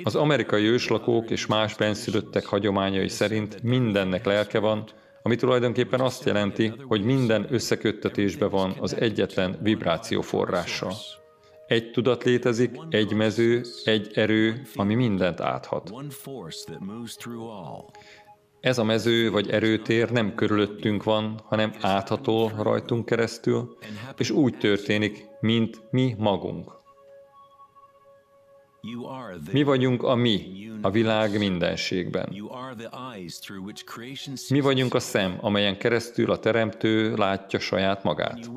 Az amerikai őslakók és más benszülöttek hagyományai szerint mindennek lelke van, ami tulajdonképpen azt jelenti, hogy minden összeköttetésben van az egyetlen vibráció forrással. Egy tudat létezik, egy mező, egy erő, ami mindent áthat. Ez a mező vagy erőtér nem körülöttünk van, hanem áthatol rajtunk keresztül, és úgy történik, mint mi magunk. Mi vagyunk a mi, a világ mindenségben. Mi vagyunk a szem, amelyen keresztül a Teremtő látja saját magát.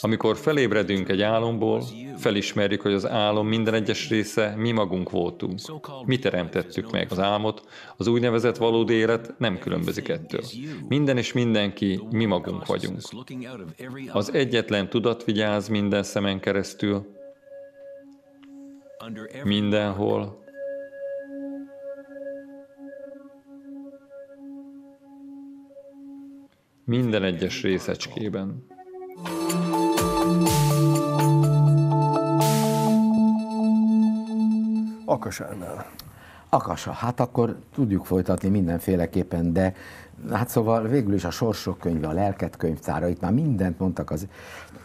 Amikor felébredünk egy álomból, felismerjük, hogy az álom minden egyes része mi magunk voltunk. Mi teremtettük meg az álmot, az úgynevezett valódi élet nem különbözik ettől. Minden és mindenki mi magunk vagyunk. Az egyetlen tudat vigyáz minden szemen keresztül, mindenhol, minden egyes részecskében. Akasánál. Akasa, hát akkor tudjuk folytatni mindenféleképpen, de hát szóval végül is a sorsok könyve, a lelket könyvtára, itt már mindent mondtak az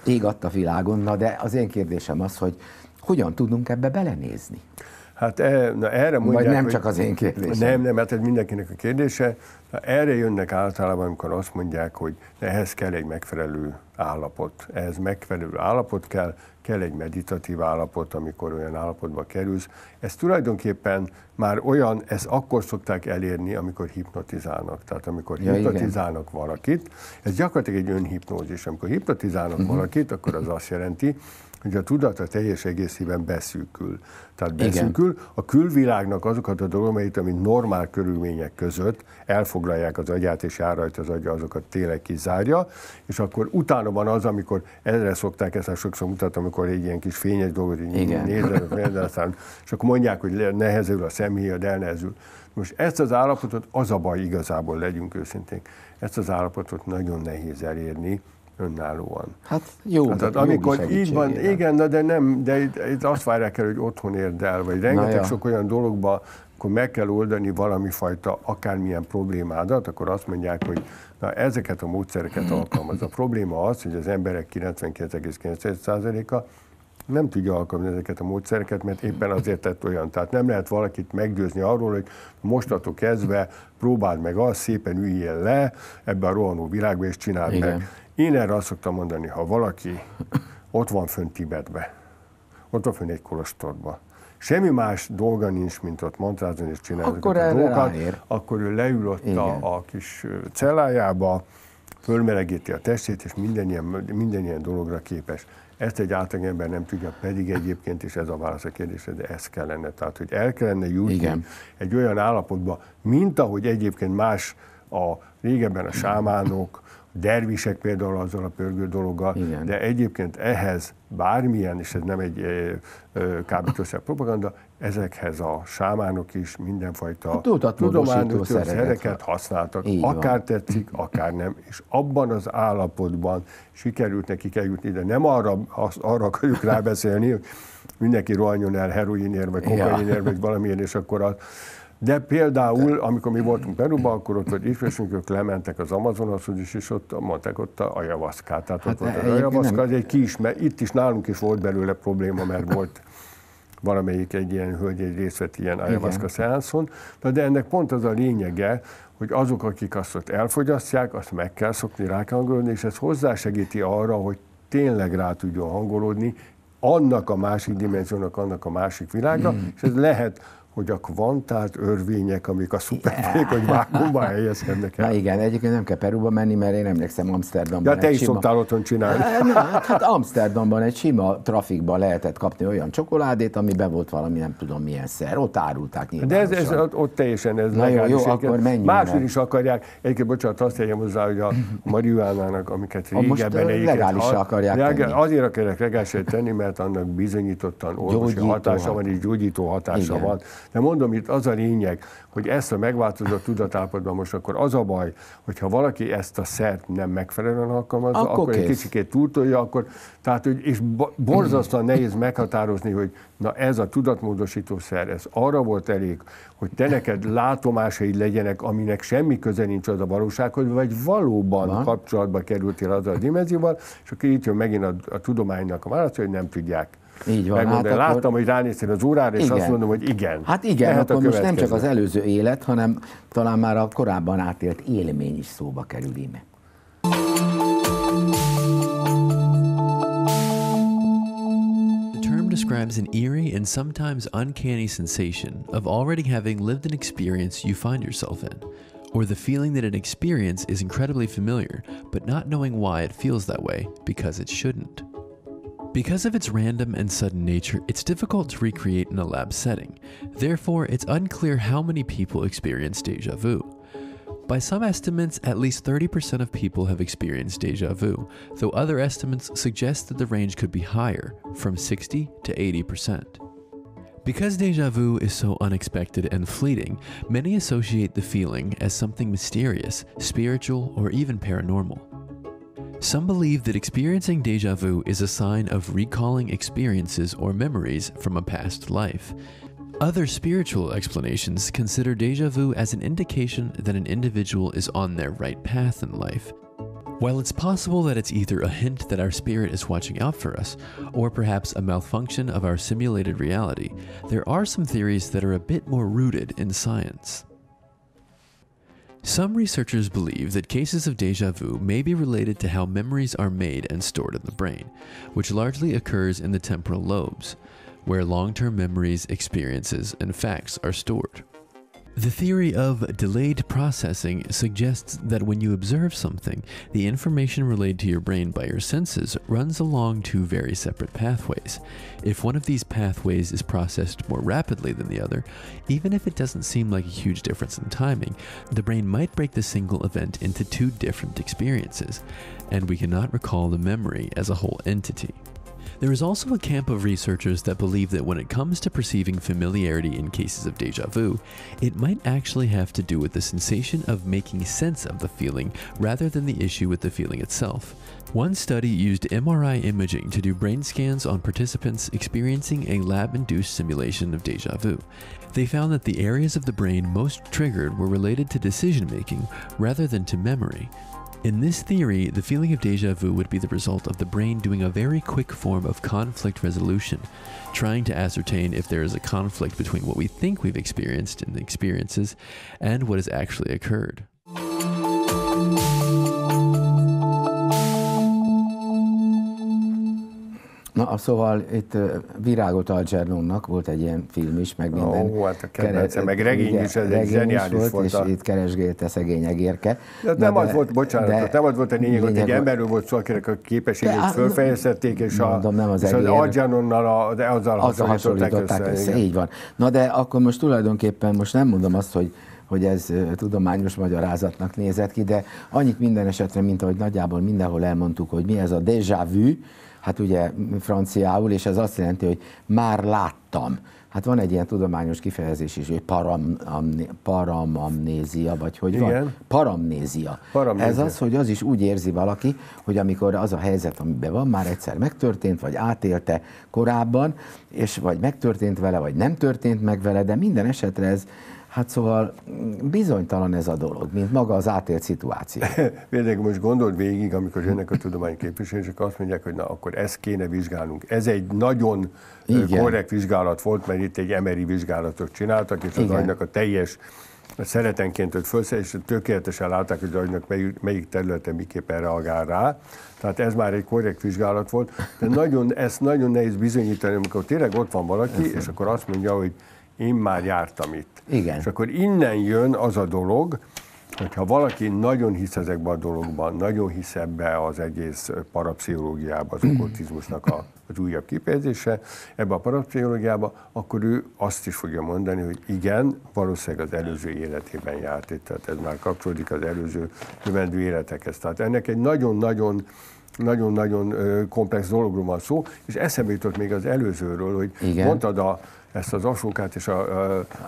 ég adta világon, na de az én kérdésem az, hogy hogyan tudunk ebbe belenézni? Hát e, na erre mondják, Vagy nem hogy, csak az én kérdésem? Nem, nem, hát ez mindenkinek a kérdése. Na, erre jönnek általában, amikor azt mondják, hogy ehhez kell egy megfelelő állapot. Ehhez megfelelő állapot kell, kell egy meditatív állapot, amikor olyan állapotba kerülsz. Ez tulajdonképpen már olyan, ezt akkor szokták elérni, amikor hipnotizálnak. Tehát amikor ja, hipnotizálnak igen. valakit, ez gyakorlatilag egy önhipnózis. Amikor hipnotizálnak uh-huh. valakit, akkor az azt jelenti, hogy a tudat a teljes egészében beszűkül. Tehát beszűkül, Igen. a külvilágnak azokat a dolgait, amit normál körülmények között elfoglalják az agyát, és jár rajta az agya, azokat tényleg kizárja, és akkor utána van az, amikor erre szokták, ezt sokszor mutatom, amikor egy ilyen kis fényes dolgot így nézem, (laughs) aztán, és akkor mondják, hogy nehezül a szemhéjad, elnehezül. Most ezt az állapotot, az a baj igazából, legyünk őszinték, ezt az állapotot nagyon nehéz elérni, önállóan. Hát jó, hát, hát amikor így van, igen, de nem, de itt, itt azt várják el, hogy otthon érd el, vagy rengeteg ja. sok olyan dologba, akkor meg kell oldani valami fajta akármilyen problémádat, akkor azt mondják, hogy na, ezeket a módszereket alkalmaz. A probléma az, hogy az emberek 99,9%-a nem tudja alkalmazni ezeket a módszereket, mert éppen azért tett olyan. Tehát nem lehet valakit meggyőzni arról, hogy mostatok kezdve próbáld meg azt, szépen üljél le ebbe a rohanó világba, és csináld Igen. meg. Én erre azt szoktam mondani, ha valaki ott van fönt Tibetbe, ott van fönt egy kolostorba, semmi más dolga nincs, mint ott mantrázni és csinálni akkor a dolgokat, ráér. akkor ő leül ott a, a kis cellájába, fölmelegíti a testét, és minden ilyen, minden ilyen dologra képes. Ezt egy átlagember nem tudja, pedig egyébként is ez a válasz a kérdésre, de ez kellene. Tehát, hogy el kellene jutni Igen. egy olyan állapotba, mint ahogy egyébként más a régebben a sámánok, dervisek például azzal a pörgő dologgal, Igen. de egyébként ehhez bármilyen, és ez nem egy kábítószer propaganda, ezekhez a sámánok is mindenfajta tudományos szereket használtak. Így akár van. tetszik, akár nem. És abban az állapotban sikerült nekik eljutni, de nem arra, arra akarjuk (laughs) rábeszélni, hogy mindenki rohanjon el heroinért, vagy kokainért, ja. vagy valamilyen, és akkor az, de például, amikor mi voltunk Peruban, akkor ott, hogy ifjúsunk, ők lementek az Amazonashoz is, és ott mondták ott a ajavaszkát. Tehát hát ott volt az ajavaszka, az egy kis, mert itt is nálunk is volt belőle probléma, mert (laughs) volt valamelyik egy ilyen hölgy egy részt vett ilyen ajavaszka szeánszon. De ennek pont az a lényege, hogy azok, akik azt ott elfogyasztják, azt meg kell szokni, rá kell hangolódni, és ez hozzásegíti arra, hogy tényleg rá tudjon hangolódni annak a másik dimenziónak, annak a másik világra, mm. és ez lehet hogy a kvantált örvények, amik a szuperfékony vákumba helyezkednek el. Na igen, egyébként nem kell Peruba menni, mert én emlékszem Amsterdamban. Ja, te is sima... szoktál otthon csinálni. Na, hát Amsterdamban egy sima trafikban lehetett kapni olyan csokoládét, amiben volt valami nem tudom milyen szer. Ott árulták nyilván. De ez, ez ott teljesen ez Na jó, jó, akkor menjünk. Máshogy is akarják. Egyébként, bocsánat, azt tegyem hozzá, hogy a (laughs) marihuánának, amiket régebben legális akarják tenni. Azért akarják legálisra tenni, mert annak bizonyítottan orvosi hatása van és gyógyító hatása Igen. van. De mondom, itt az a lényeg, hogy ezt a megváltozott tudatállapotban most akkor az a baj, hogyha valaki ezt a szert nem megfelelően alkalmazza, akkor, akkor egy kicsikét túltolja, akkor, tehát, hogy, és borzasztóan nehéz meghatározni, hogy na ez a tudatmódosító szer, ez arra volt elég, hogy te neked látomásaid legyenek, aminek semmi köze nincs az a valósághoz, vagy valóban Van. kapcsolatba kerültél azzal a dimenzióval, és akkor itt jön megint a, a tudománynak a válasz, hogy nem tudják. Így van. Hát akkor... Láttam, hogy ránéztél az órára, és igen. azt mondom, hogy igen. Hát igen, Lehet akkor most nem csak az előző élet, hanem talán már a korábban átélt élmény is szóba kerül íme. describes an eerie and sometimes uncanny sensation of already having lived an experience you find yourself in, or the feeling that an experience is incredibly familiar, but not knowing why it feels that way because it shouldn't. Because of its random and sudden nature, it's difficult to recreate in a lab setting. Therefore, it's unclear how many people experience deja vu. By some estimates, at least 30% of people have experienced deja vu, though other estimates suggest that the range could be higher, from 60 to 80%. Because deja vu is so unexpected and fleeting, many associate the feeling as something mysterious, spiritual, or even paranormal. Some believe that experiencing deja vu is a sign of recalling experiences or memories from a past life. Other spiritual explanations consider deja vu as an indication that an individual is on their right path in life. While it's possible that it's either a hint that our spirit is watching out for us, or perhaps a malfunction of our simulated reality, there are some theories that are a bit more rooted in science. Some researchers believe that cases of deja vu may be related to how memories are made and stored in the brain, which largely occurs in the temporal lobes, where long term memories, experiences, and facts are stored. The theory of delayed processing suggests that when you observe something, the information relayed to your brain by your senses runs along two very separate pathways. If one of these pathways is processed more rapidly than the other, even if it doesn't seem like a huge difference in timing, the brain might break the single event into two different experiences, and we cannot recall the memory as a whole entity. There is also a camp of researchers that believe that when it comes to perceiving familiarity in cases of deja vu, it might actually have to do with the sensation of making sense of the feeling rather than the issue with the feeling itself. One study used MRI imaging to do brain scans on participants experiencing a lab induced simulation of deja vu. They found that the areas of the brain most triggered were related to decision making rather than to memory, in this theory, the feeling of deja vu would be the result of the brain doing a very quick form of conflict resolution, trying to ascertain if there is a conflict between what we think we've experienced in the experiences and what has actually occurred. Na, szóval itt Virágot Algernonnak volt egy ilyen film is, meg minden. Ó, hát a kedvence, meg regény is, ez egy zseniális volt. És itt keresgélte szegény egérke. De nem de, az volt, bocsánat, de, nem az volt a lényeg, hogy egy emberről volt szó, akinek a képességét fölfejeztették, és, mondom, nem az, és az Algernonnal de azzal hasonlították össze. össze. Így van. Na de akkor most tulajdonképpen most nem mondom azt, hogy hogy ez tudományos magyarázatnak nézett ki, de annyit minden esetre, mint ahogy nagyjából mindenhol elmondtuk, hogy mi ez a déjà vu, hát ugye franciául, és ez azt jelenti, hogy már láttam. Hát van egy ilyen tudományos kifejezés is, hogy param, paramamnézia, vagy hogy Igen. van? Paramnézia. Paramnézia. Ez az, hogy az is úgy érzi valaki, hogy amikor az a helyzet, amiben van, már egyszer megtörtént, vagy átélte korábban, és vagy megtörtént vele, vagy nem történt meg vele, de minden esetre ez Hát szóval bizonytalan ez a dolog, mint maga az átélt szituáció. (laughs) Például most gondold végig, amikor jönnek a tudományképviselők, azt mondják, hogy na akkor ezt kéne vizsgálnunk. Ez egy nagyon Igen. korrekt vizsgálat volt, mert itt egy emeri vizsgálatot csináltak, és az Igen. agynak a teljes szeretenként őt föl, és tökéletesen látták, hogy az agynak melyik, melyik területen miképpen reagál rá. Tehát ez már egy korrekt vizsgálat volt, de nagyon, ezt nagyon nehéz bizonyítani, amikor tényleg ott van valaki, és akkor azt mondja, hogy én már jártam itt. Igen. És akkor innen jön az a dolog, hogyha valaki nagyon hisz ezekben a dologban, nagyon hisz ebbe az egész parapszichológiába, az okkultizmusnak a, az újabb kifejezése, ebbe a parapszichológiába, akkor ő azt is fogja mondani, hogy igen, valószínűleg az előző életében járt itt, tehát ez már kapcsolódik az előző jövendő életekhez. Tehát ennek egy nagyon-nagyon nagyon-nagyon komplex dologról van szó, és eszembe jutott még az előzőről, hogy Igen. mondtad a, ezt az asókát és a,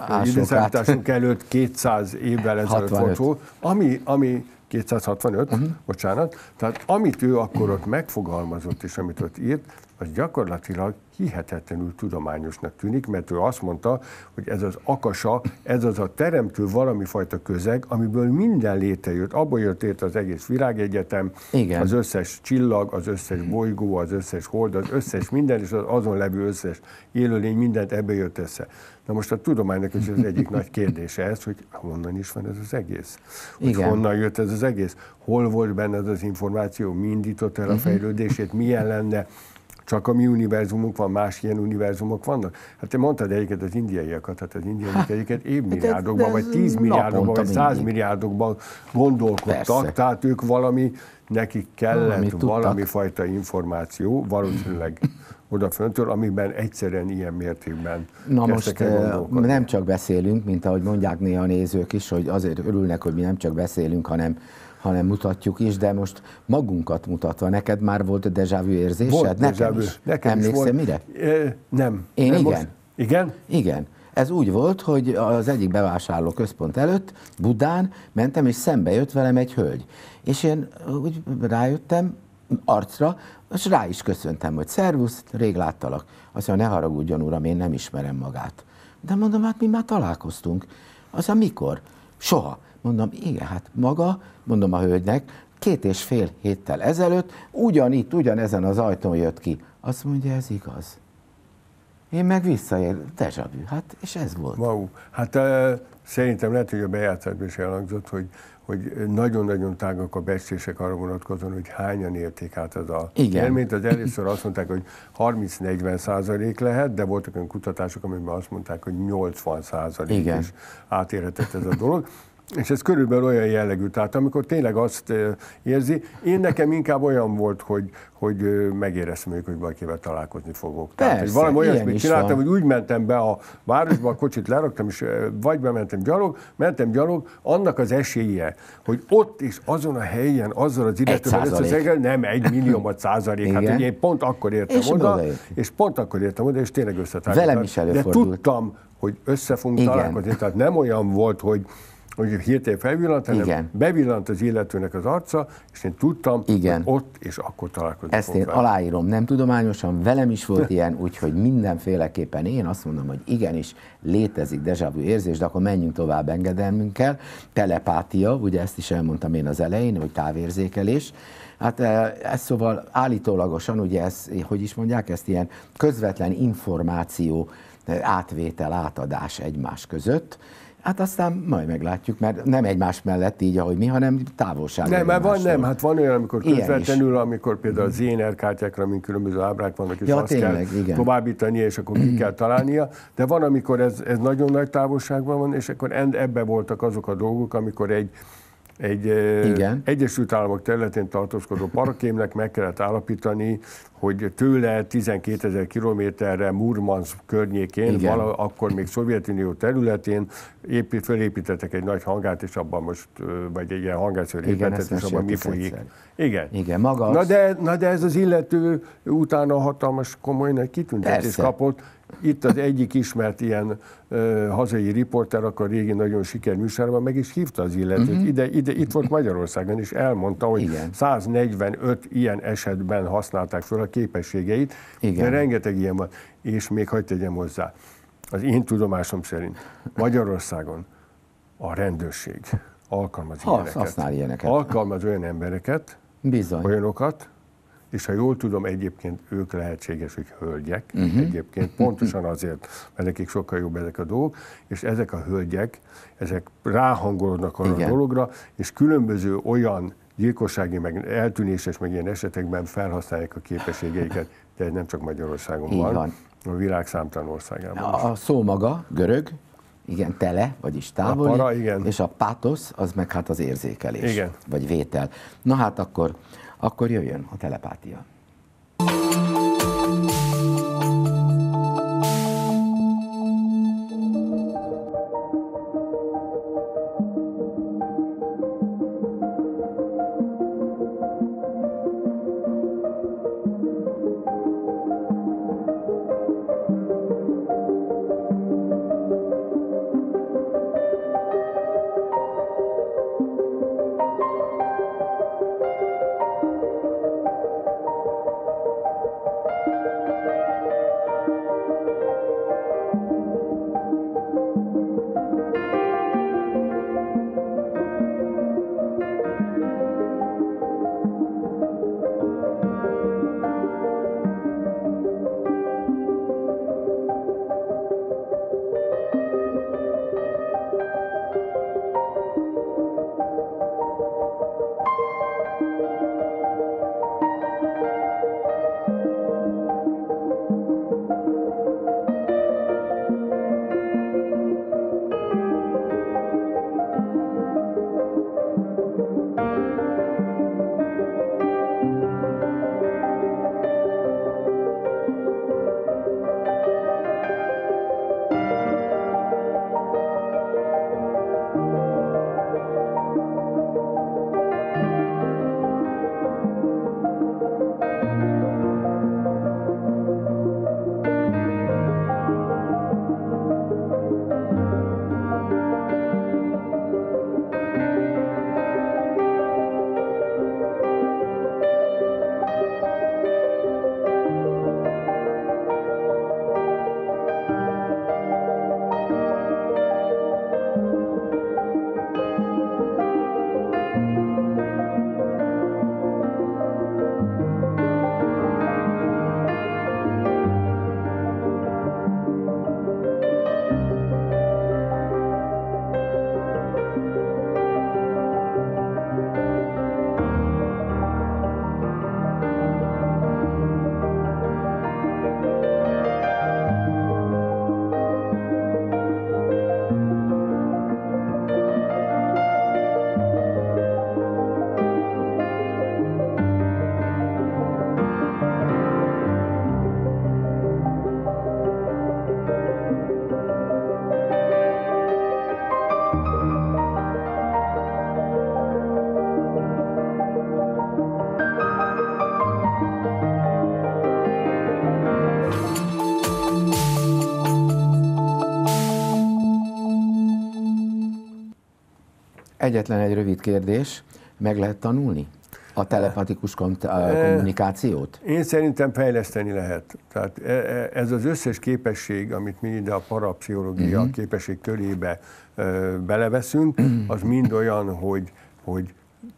a időszállításunk előtt 200 évvel ezelőtt volt szó, ami, ami 265, uh-huh. bocsánat, tehát amit ő akkor ott megfogalmazott és amit ott írt, az gyakorlatilag hihetetlenül tudományosnak tűnik, mert ő azt mondta, hogy ez az akasa, ez az a teremtő valami fajta közeg, amiből minden létrejött. Abból jött ért az egész világegyetem, Igen. az összes csillag, az összes bolygó, az összes hold, az összes minden, és az azon levő összes élőlény, mindent ebbe jött össze. Na most a tudománynak is az egyik (laughs) nagy kérdése ez, hogy honnan is van ez az egész? Hogy Igen. honnan jött ez az egész? Hol volt benne ez az információ? Mi indított el a mhm. fejlődését? Milyen lenne? Csak a mi univerzumunk van, más ilyen univerzumok vannak. Hát te mondtad egyiket az indiaiakat, hát az indiaiak egyiket évmilliárdokban, vagy tízmilliárdokban, vagy százmilliárdokban gondolkodtak, Persze. tehát ők valami, nekik kellett valami fajta információ, valószínűleg odaföntől, amiben egyszerűen ilyen mértékben Na most nem csak beszélünk, mint ahogy mondják néha a nézők is, hogy azért örülnek, hogy mi nem csak beszélünk, hanem hanem mutatjuk is, de most magunkat mutatva, neked már volt a vu érzésed? Volt Nekem vu. is. Nekem Emlékszem is volt. mire? E, nem. Én nem igen. Most. Igen? Igen. Ez úgy volt, hogy az egyik bevásárló központ előtt, Budán mentem, és szembe jött velem egy hölgy. És én úgy rájöttem arcra, és rá is köszöntem, hogy szervusz, rég láttalak. Azt mondja, ne haragudjon, uram, én nem ismerem magát. De mondom, hát mi már találkoztunk. Azt mondja, mikor? Soha. Mondom, igen, hát maga, mondom a hölgynek, két és fél héttel ezelőtt ugyanitt, ugyanezen az ajtón jött ki. Azt mondja, ez igaz. Én meg visszaér, deja vu. Hát, és ez volt. Wow. Hát uh, szerintem lehet, hogy a bejátszásban is elhangzott, hogy, hogy nagyon-nagyon tágak a becslések arra vonatkozóan, hogy hányan érték át az a Igen. élményt. Az (laughs) először azt mondták, hogy 30-40 százalék lehet, de voltak olyan kutatások, amiben azt mondták, hogy 80 százalék is átérhetett ez a dolog. És ez körülbelül olyan jellegű, tehát amikor tényleg azt érzi, én nekem inkább olyan volt, hogy, hogy megéreztem ők, hogy valakivel találkozni fogok. Tehát, Persze, hogy valami olyasmit csináltam, van. hogy úgy mentem be a városba, a kocsit leraktam, és vagy bementem gyalog, mentem gyalog, annak az esélye, hogy ott is azon a helyen, azzal az illetővel összezeggel, nem egy millió százalék, hát ugye én pont akkor értem és oda, és pont akkor értem oda, és tényleg összetárgyaltam. Velem is De tudtam, hogy össze fogunk találkozni, tehát nem olyan volt, hogy hogy hirtelen felvillant, hanem Igen. bevillant az illetőnek az arca, és én tudtam, Igen. hogy ott és akkor találkozni Ezt én vele. aláírom, nem tudományosan, velem is volt ilyen, úgyhogy mindenféleképpen én azt mondom, hogy igenis létezik déjà vu érzés, de akkor menjünk tovább engedelmünkkel. Telepátia, ugye ezt is elmondtam én az elején, hogy távérzékelés. Hát eh, ez szóval állítólagosan, ugye ez, hogy is mondják ezt, ilyen közvetlen információ eh, átvétel, átadás egymás között, Hát aztán majd meglátjuk, mert nem egymás mellett így, ahogy mi, hanem távolságban. Nem, mert van, nem, hát van olyan, amikor közvetlenül, amikor például a ZNR kártyákra, amin különböző ábrák vannak, és ja, azt tényleg, kell igen. továbbítani, és akkor ki kell találnia, de van, amikor ez, ez nagyon nagy távolságban van, és akkor ebbe voltak azok a dolgok, amikor egy, egy Igen. Egyesült Államok területén tartózkodó parakémnek meg kellett állapítani, hogy tőle 12 ezer kilométerre Murmansk környékén, vala, akkor még Szovjetunió területén épít, fölépítettek egy nagy hangát, és abban most, vagy egy ilyen hangárször építettek, és abban mi folyik. Igen. Igen, maga na de, na de ez az illető utána hatalmas komoly nagy kitüntetést kapott, itt az egyik ismert ilyen uh, hazai riporter, akkor régi nagyon siker műsorban meg is hívta az illetőt. Uh-huh. Ide, ide, itt volt Magyarországon, és elmondta, hogy Igen. 145 ilyen esetben használták föl a képességeit, Igen. de rengeteg ilyen van. És még hagyd tegyem hozzá, az én tudomásom szerint Magyarországon a rendőrség alkalmaz ha, ilyeneket. ilyeneket. Alkalmaz olyan embereket, Bizony. olyanokat, és ha jól tudom, egyébként ők lehetséges, hogy hölgyek, uh-huh. egyébként pontosan azért, mert nekik sokkal jobb ezek a dolgok, és ezek a hölgyek, ezek ráhangolódnak arra Igen. a dologra, és különböző olyan gyilkossági, meg eltűnéses, meg ilyen esetekben felhasználják a képességeiket, de ez nem csak Magyarországon van, van, A világ számtalan országában. A, a szó maga, görög, igen, tele, vagyis távoli, a para, igen. és a pátosz, az meg hát az érzékelés, igen. vagy vétel. Na hát akkor, akkor jöjjön a telepátia. Egyetlen egy rövid kérdés, meg lehet tanulni a telepatikus kommunikációt? Én szerintem fejleszteni lehet. Tehát e, e, ez az összes képesség, amit mi ide a parapszichológia uh-huh. képesség körébe beleveszünk, az mind olyan, hogy, hogy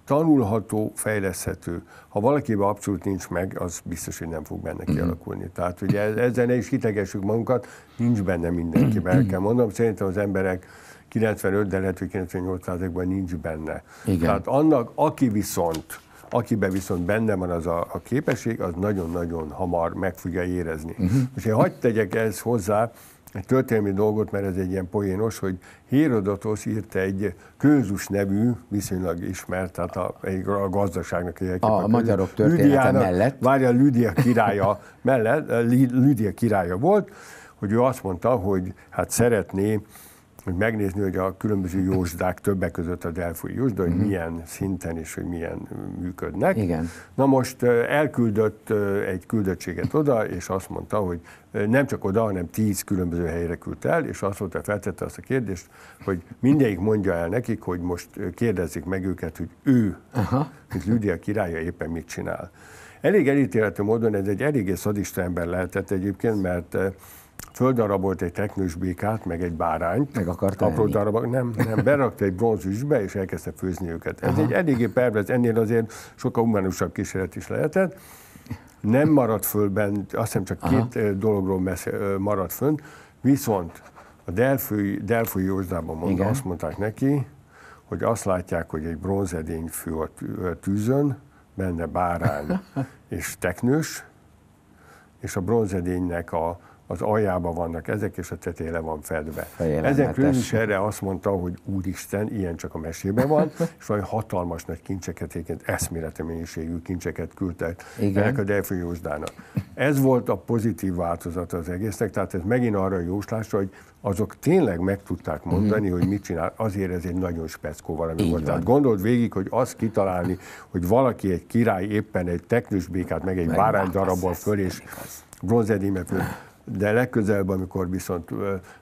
tanulható, fejleszthető. Ha valakiben abszolút nincs meg, az biztos, hogy nem fog benne kialakulni. Tehát hogy ezzel ne is hitegessük magunkat, nincs benne mindenkiben, el kell mondanom. Szerintem az emberek 95, de lehet, hogy 98 ban nincs benne. Igen. Tehát annak, aki viszont akiben viszont benne van az a, a képesség, az nagyon-nagyon hamar meg fogja érezni. Uh-huh. És én hagyd tegyek ez hozzá, egy történelmi dolgot, mert ez egy ilyen poénos, hogy Hérodotos írt egy Kőzus nevű, viszonylag ismert, tehát a, a gazdaságnak egy a, a magyarok története mellett. Várja, Lüdia királya mellett, Lüdia királya volt, hogy ő azt mondta, hogy hát szeretné hogy megnézni, hogy a különböző jósdák, többek között a Delfoi jósda, hogy uh-huh. milyen szinten és hogy milyen működnek. Igen. Na most elküldött egy küldöttséget oda, és azt mondta, hogy nem csak oda, hanem tíz különböző helyre küldt el, és azt mondta, feltette azt a kérdést, hogy mindegyik mondja el nekik, hogy most kérdezzék meg őket, hogy ő, Aha. mint Lüdia királya éppen mit csinál. Elég elítélhető módon ez egy eléggé szadista ember lehetett egyébként, mert földarabolt egy teknős békát, meg egy bárányt. Meg akarta Apró darabok, nem, nem, berakta egy bronzüsbe, és elkezdte főzni őket. Ez Aha. egy eléggé pervez, ennél azért sokkal humánusabb kísérlet is lehetett. Nem maradt föl bent, azt hiszem csak Aha. két eh, dologról beszél, maradt fönn, viszont a Delfői, Delfői Józsdában mondta, azt mondták neki, hogy azt látják, hogy egy bronzedény fő a tűzön, benne bárány (laughs) és teknős, és a bronzedénynek a az aljában vannak ezek, és a tetejére van fedve. Ezen kívül is erre azt mondta, hogy Úristen, ilyen csak a mesében van, (laughs) és olyan hatalmas nagy kincseket, egyébként eszmélete mennyiségű kincseket küldtek ennek a Delfi Józsdának. Ez volt a pozitív változata az egésznek, tehát ez megint arra a jóslásra, hogy azok tényleg meg tudták mondani, mm. hogy mit csinál. Azért ez egy nagyon speckó valami Így volt. Van. Tehát gondold végig, hogy azt kitalálni, hogy valaki egy király éppen egy teknős békát, meg egy bárány darabból föl, és bronzedíme föl, de legközelebb, amikor viszont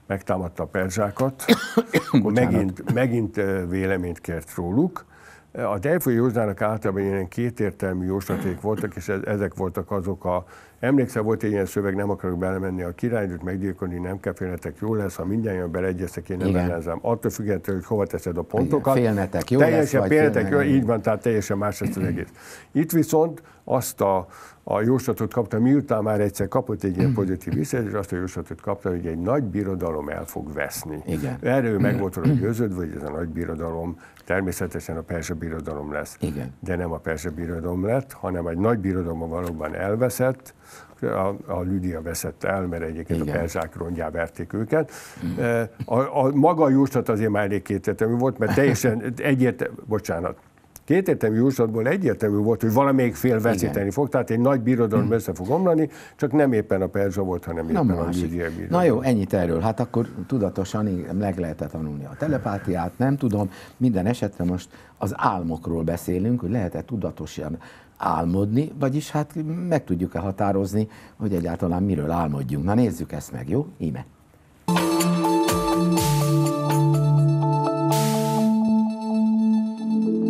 megtámadta a perzsákat, (coughs) akkor megint, megint véleményt kért róluk, a Delfoi Józsának általában ilyen kétértelmű jóslaték voltak, és ezek voltak azok a... Emlékszel, volt egy ilyen szöveg, nem akarok belemenni, a királynőt meggyilkolni, nem kell félnetek, jó lesz, ha mindjárt beleegyeztek, én nem ellenzem. Attól függetlenül, hogy hova teszed a pontokat. Igen, félnetek, jó teljesen lesz, félnetek, jó, így van, tehát teljesen más lesz az egész. Itt viszont azt a, a jóslatot kapta, miután már egyszer kapott egy ilyen pozitív visszajelzést, azt a jóslatot kapta, hogy egy nagy birodalom el fog veszni. Igen. Erről meg volt róla győződve, hogy ez a nagy birodalom természetesen a Perzsa birodalom lesz. Igen. De nem a Perzsa birodalom lett, hanem egy nagy birodalom valóban elveszett, a, a Lüdia veszett el, mert egyébként Igen. a perzsák rongyá verték őket. A, a maga a jóslat azért már elég kétértelmű volt, mert teljesen (laughs) egyértelmű, bocsánat, kétértelmű jóslatból egyértelmű volt, hogy valamelyik fél veszíteni fog, tehát egy nagy birodalom hmm. össze fog omlani, csak nem éppen a Perzsa volt, hanem éppen Na, a Lüdia birodalom. Na jó, ennyit erről. Hát akkor tudatosan meg lehetett tanulni a telepátiát, nem tudom. Minden esetre most az álmokról beszélünk, hogy lehet-e tudatosan álmodni, vagyis hát meg tudjuk-e határozni, hogy egyáltalán miről álmodjunk. Na nézzük ezt meg, jó? Íme.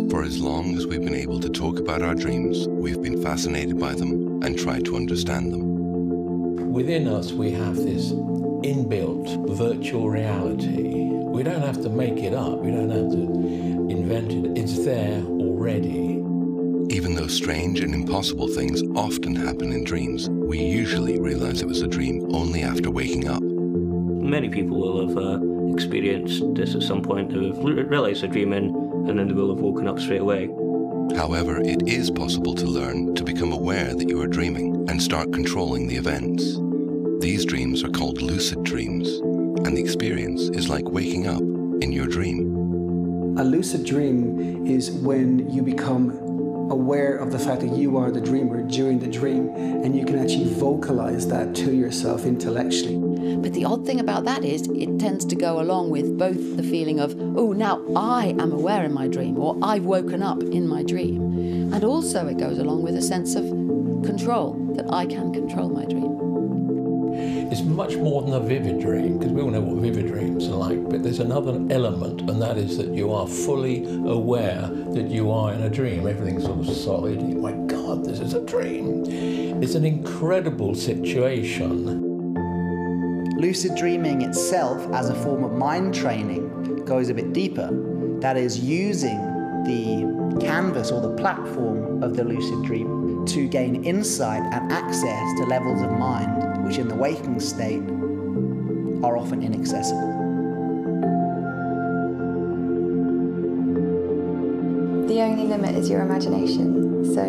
For as long as we've been able to talk about our dreams, we've been fascinated by them and tried to understand them. Within us, we have this inbuilt virtual reality. We don't have to make it up, we don't have to invent it, it's there already. Even though strange and impossible things often happen in dreams, we usually realize it was a dream only after waking up. Many people will have uh, experienced this at some point. They've realized they're dreaming and then they will have woken up straight away. However, it is possible to learn to become aware that you are dreaming and start controlling the events. These dreams are called lucid dreams, and the experience is like waking up in your dream. A lucid dream is when you become aware of the fact that you are the dreamer during the dream and you can actually vocalize that to yourself intellectually. But the odd thing about that is it tends to go along with both the feeling of, oh, now I am aware in my dream, or I've woken up in my dream. And also it goes along with a sense of control, that I can control my dream. It's much more than a vivid dream, because we all know what vivid dreams are like, but there's another element, and that is that you are fully aware that you are in a dream. Everything's sort of solid. My God, this is a dream. It's an incredible situation. Lucid dreaming itself, as a form of mind training, goes a bit deeper. That is, using the canvas or the platform of the lucid dream to gain insight and access to levels of mind which, in the waking state, are often inaccessible. The only limit is your imagination. So,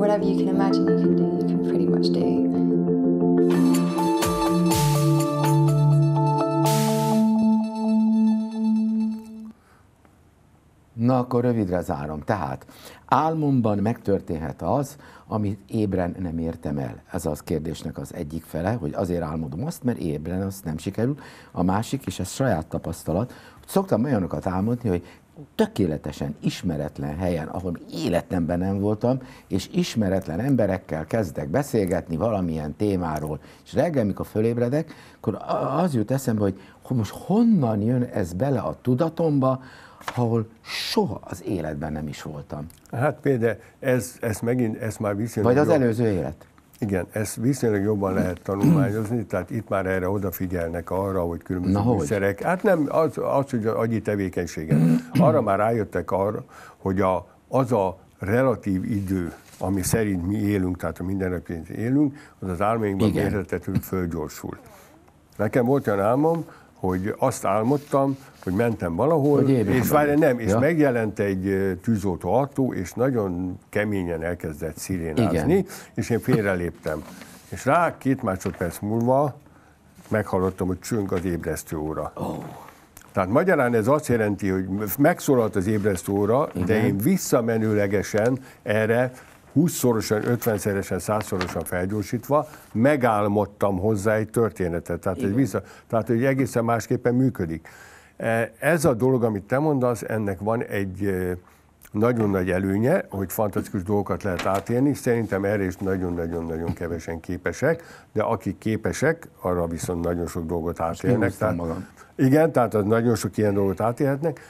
whatever you can imagine you can do, you can pretty much do. Na, akkor rövidre zárom. Tehát álmomban megtörténhet az, amit ébren nem értem el. Ez az kérdésnek az egyik fele, hogy azért álmodom azt, mert ébren azt nem sikerül. A másik, és ez saját tapasztalat, hogy szoktam olyanokat álmodni, hogy tökéletesen ismeretlen helyen, ahol életemben nem voltam, és ismeretlen emberekkel kezdek beszélgetni valamilyen témáról. És reggel, mikor fölébredek, akkor az jut eszembe, hogy most honnan jön ez bele a tudatomba, ahol soha az életben nem is voltam. Hát például ez, ez megint, ez már viszonylag... Vagy az jobb. előző élet. Igen, ezt viszonylag jobban lehet tanulmányozni, tehát itt már erre odafigyelnek arra, hogy különböző műszerek, hát nem az, az, hogy az agyi tevékenységet, arra már rájöttek arra, hogy a, az a relatív idő, ami szerint mi élünk, tehát a mindennapi élünk, az az álmainkban mérhetetlenül fölgyorsul. Nekem volt olyan álmom, hogy azt álmodtam, hogy mentem valahol, hogy és várj, nem, és ja. megjelent egy tűzoltó autó, és nagyon keményen elkezdett szirénázni, Igen. és én félreléptem. És rá két másodperc múlva meghallottam, hogy csöng az ébresztő óra. Oh. Tehát magyarán ez azt jelenti, hogy megszólalt az ébresztő óra, Igen. de én visszamenőlegesen erre 20-szorosan, 50-szeresen, 100-szorosan felgyorsítva megálmodtam hozzá egy történetet. Tehát, hogy, vissza, tehát hogy egészen másképpen működik. E, ez a dolog, amit te mondasz, ennek van egy e, nagyon nagy előnye, hogy fantasztikus dolgokat lehet átélni. Szerintem erre is nagyon-nagyon-nagyon kevesen képesek, de akik képesek, arra viszont nagyon sok dolgot átélnek. Tehát, magam. Igen, tehát az nagyon sok ilyen dolgot átélhetnek.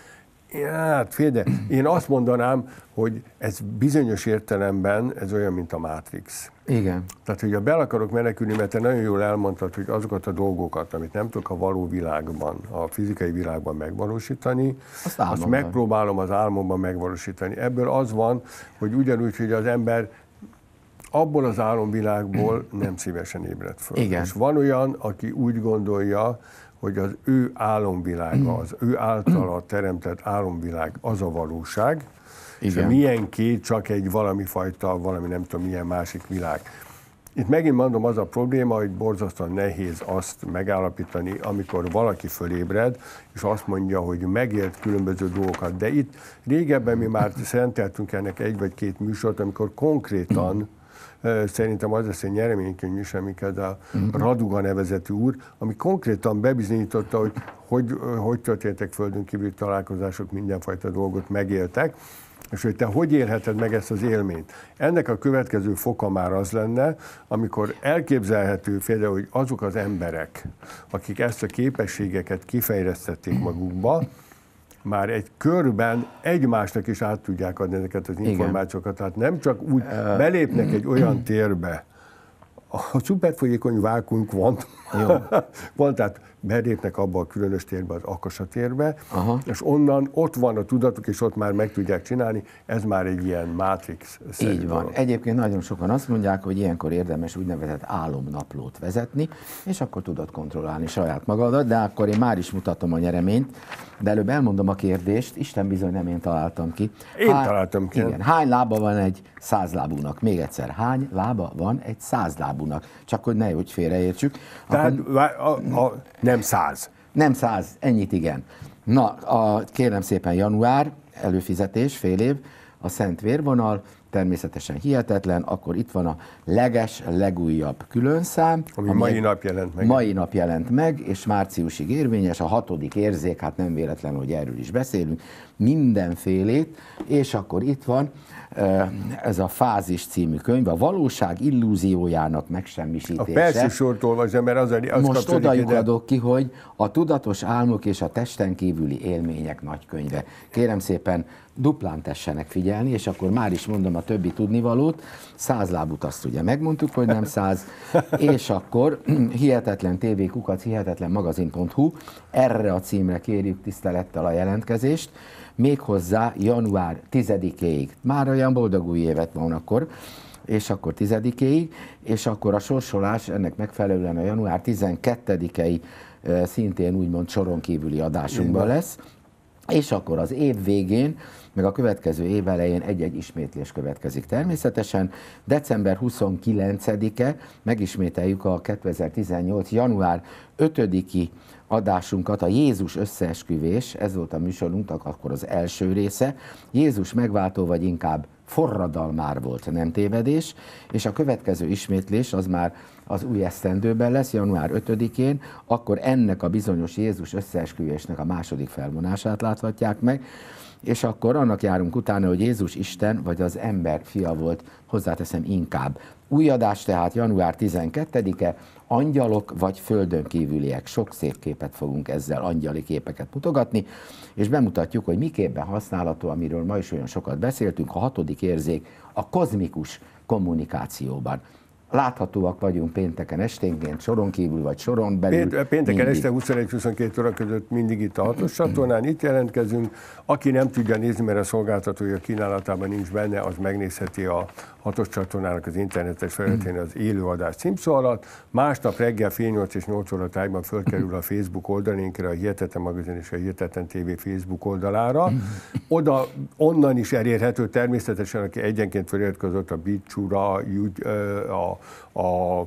Hát fél, de én azt mondanám, hogy ez bizonyos értelemben ez olyan, mint a Matrix. Igen. Tehát, hogyha be akarok menekülni, mert te nagyon jól elmondtad, hogy azokat a dolgokat, amit nem tudok a való világban, a fizikai világban megvalósítani, azt, azt megpróbálom az álmomban megvalósítani. Ebből az van, hogy ugyanúgy, hogy az ember abból az álomvilágból nem szívesen ébred föl. Igen. És van olyan, aki úgy gondolja, hogy az ő álomvilága, az ő általa teremtett álomvilág az a valóság, Igen. és a milyenké csak egy valami fajta, valami nem tudom milyen másik világ. Itt megint mondom, az a probléma, hogy borzasztóan nehéz azt megállapítani, amikor valaki fölébred, és azt mondja, hogy megélt különböző dolgokat. De itt régebben mi már szenteltünk ennek egy vagy két műsort, amikor konkrétan Szerintem az lesz egy nyereménykönyv is, amiket a. Raduga nevezetű úr, ami konkrétan bebizonyította, hogy hogy, hogy történtek földön kívül találkozások, mindenfajta dolgot megéltek, és hogy te hogy élheted meg ezt az élményt. Ennek a következő foka már az lenne, amikor elképzelhető például, hogy azok az emberek, akik ezt a képességeket kifejlesztették magukba, már egy körben egymásnak is át tudják adni ezeket az információkat. Tehát nem csak úgy belépnek egy (clears throat) olyan térbe, a szuperfolyékony vákunk van, (laughs) van, tehát belépnek abba a különös térbe, az Akasa térbe, Aha. és onnan ott van a tudatuk, és ott már meg tudják csinálni, ez már egy ilyen matrix Így van. Dolog. Egyébként nagyon sokan azt mondják, hogy ilyenkor érdemes úgynevezett álomnaplót vezetni, és akkor tudod kontrollálni saját magadat, de akkor én már is mutatom a nyereményt, de előbb elmondom a kérdést, Isten bizony nem én találtam ki. Én hány, találtam ki. Igen, hány lába van egy százlábúnak? Még egyszer, hány lába van egy százlábúnak? Csak hogy ne úgy félreértsük. Tehát akkor... a, a, nem száz. Nem száz, ennyit igen. Na, a, kérem szépen január, előfizetés, fél év, a Szent Vérvonal, természetesen hihetetlen, akkor itt van a leges, legújabb különszám. Ami, ami mai nap jelent meg. Mai nap jelent meg, és márciusig érvényes, a hatodik érzék, hát nem véletlen, hogy erről is beszélünk, mindenfélét, és akkor itt van ez a Fázis című könyv, a valóság illúziójának megsemmisítése. A persze sort olvasom, mert az, az Most oda adok ki, hogy a tudatos álmok és a testen kívüli élmények nagykönyve. Kérem szépen, duplán tessenek figyelni, és akkor már is mondom a többi tudnivalót. Száz lábut azt ugye megmondtuk, hogy nem száz, (laughs) és akkor (clears throat) hihetetlen tévékukat, hihetetlen magazin.hu, erre a címre kérjük tisztelettel a jelentkezést, méghozzá január 10-éig. Már olyan boldog új évet van akkor, és akkor 10-éig, és akkor a sorsolás ennek megfelelően a január 12-i szintén úgymond soron kívüli adásunkban lesz, és akkor az év végén, meg a következő év elején egy-egy ismétlés következik természetesen. December 29-e megismételjük a 2018. január 5-i adásunkat, a Jézus összeesküvés, ez volt a műsorunknak akkor az első része. Jézus megváltó, vagy inkább forradalmár volt, nem tévedés, és a következő ismétlés az már az új esztendőben lesz, január 5-én, akkor ennek a bizonyos Jézus összeesküvésnek a második felvonását láthatják meg, és akkor annak járunk utána, hogy Jézus Isten vagy az ember fia volt, hozzáteszem inkább. Új adás tehát január 12-e, angyalok vagy földön kívüliek. Sok szép képet fogunk ezzel, angyali képeket mutogatni, és bemutatjuk, hogy miképpen használható, amiről ma is olyan sokat beszéltünk, a hatodik érzék a kozmikus kommunikációban láthatóak vagyunk pénteken esténként, soron kívül vagy soron belül. Pént, pénteken mindig. este 21-22 óra között mindig itt a hatos csatornán, itt jelentkezünk. Aki nem tudja nézni, mert a szolgáltatója kínálatában nincs benne, az megnézheti a hatos csatornának az internetes felületén az élőadás címszó alatt. Másnap reggel fél 8 és 8 óra tájban fölkerül a Facebook oldalénkre, a Hihetetlen magazin és a Hihetetlen TV Facebook oldalára. Oda, onnan is elérhető természetesen, aki egyenként feliratkozott a Bicsura, a a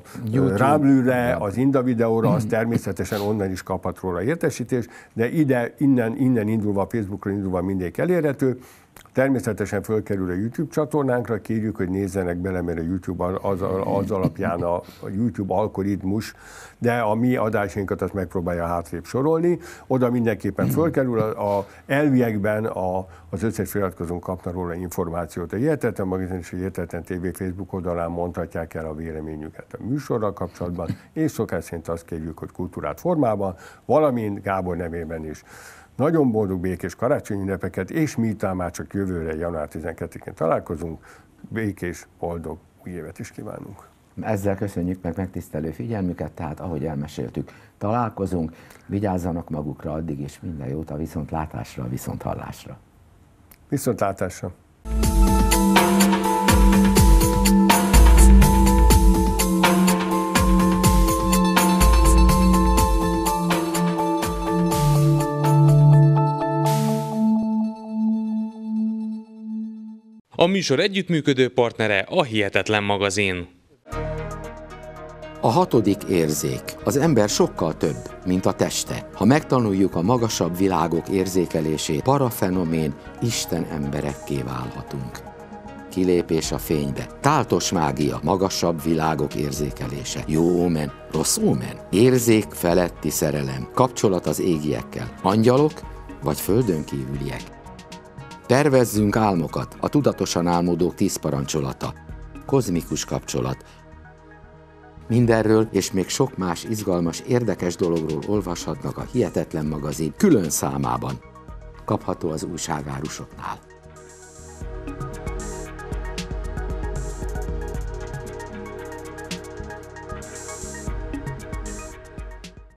Rámlűre, az Inda videóra, az természetesen onnan is kaphat róla értesítés, de ide, innen, innen indulva, Facebookra indulva mindig elérhető. Természetesen fölkerül a YouTube csatornánkra, kérjük, hogy nézzenek bele, mert a YouTube az, az alapján a, a YouTube algoritmus, de a mi adásainkat azt megpróbálja hátrébb sorolni. Oda mindenképpen fölkerül, a, a elviekben a, az összes feliratkozónk kapna róla információt. A Hihetetlen Magazin és a Hihetetlen TV Facebook oldalán mondhatják el a véleményüket a műsorral kapcsolatban, és szokás szerint azt kérjük, hogy kultúrát formában, valamint Gábor nevében is. Nagyon boldog békés karácsonyi ünnepeket, és mi már csak jövőre, január 12-én találkozunk. Békés, boldog új évet is kívánunk. Ezzel köszönjük meg megtisztelő figyelmüket, tehát ahogy elmeséltük, találkozunk, vigyázzanak magukra addig, és minden jót a viszontlátásra, a viszonthallásra. Viszontlátásra! A műsor együttműködő partnere a Hihetetlen magazin. A hatodik érzék. Az ember sokkal több, mint a teste. Ha megtanuljuk a magasabb világok érzékelését, parafenomén Isten emberekké válhatunk. Kilépés a fénybe. Táltos mágia, magasabb világok érzékelése. Jó omen, rossz omen. Érzék feletti szerelem. Kapcsolat az égiekkel. Angyalok vagy földön kívüliek. Tervezzünk álmokat, a tudatosan álmodók tíz parancsolata. Kozmikus kapcsolat. Mindenről és még sok más izgalmas, érdekes dologról olvashatnak a Hihetetlen magazin külön számában. Kapható az újságárusoknál.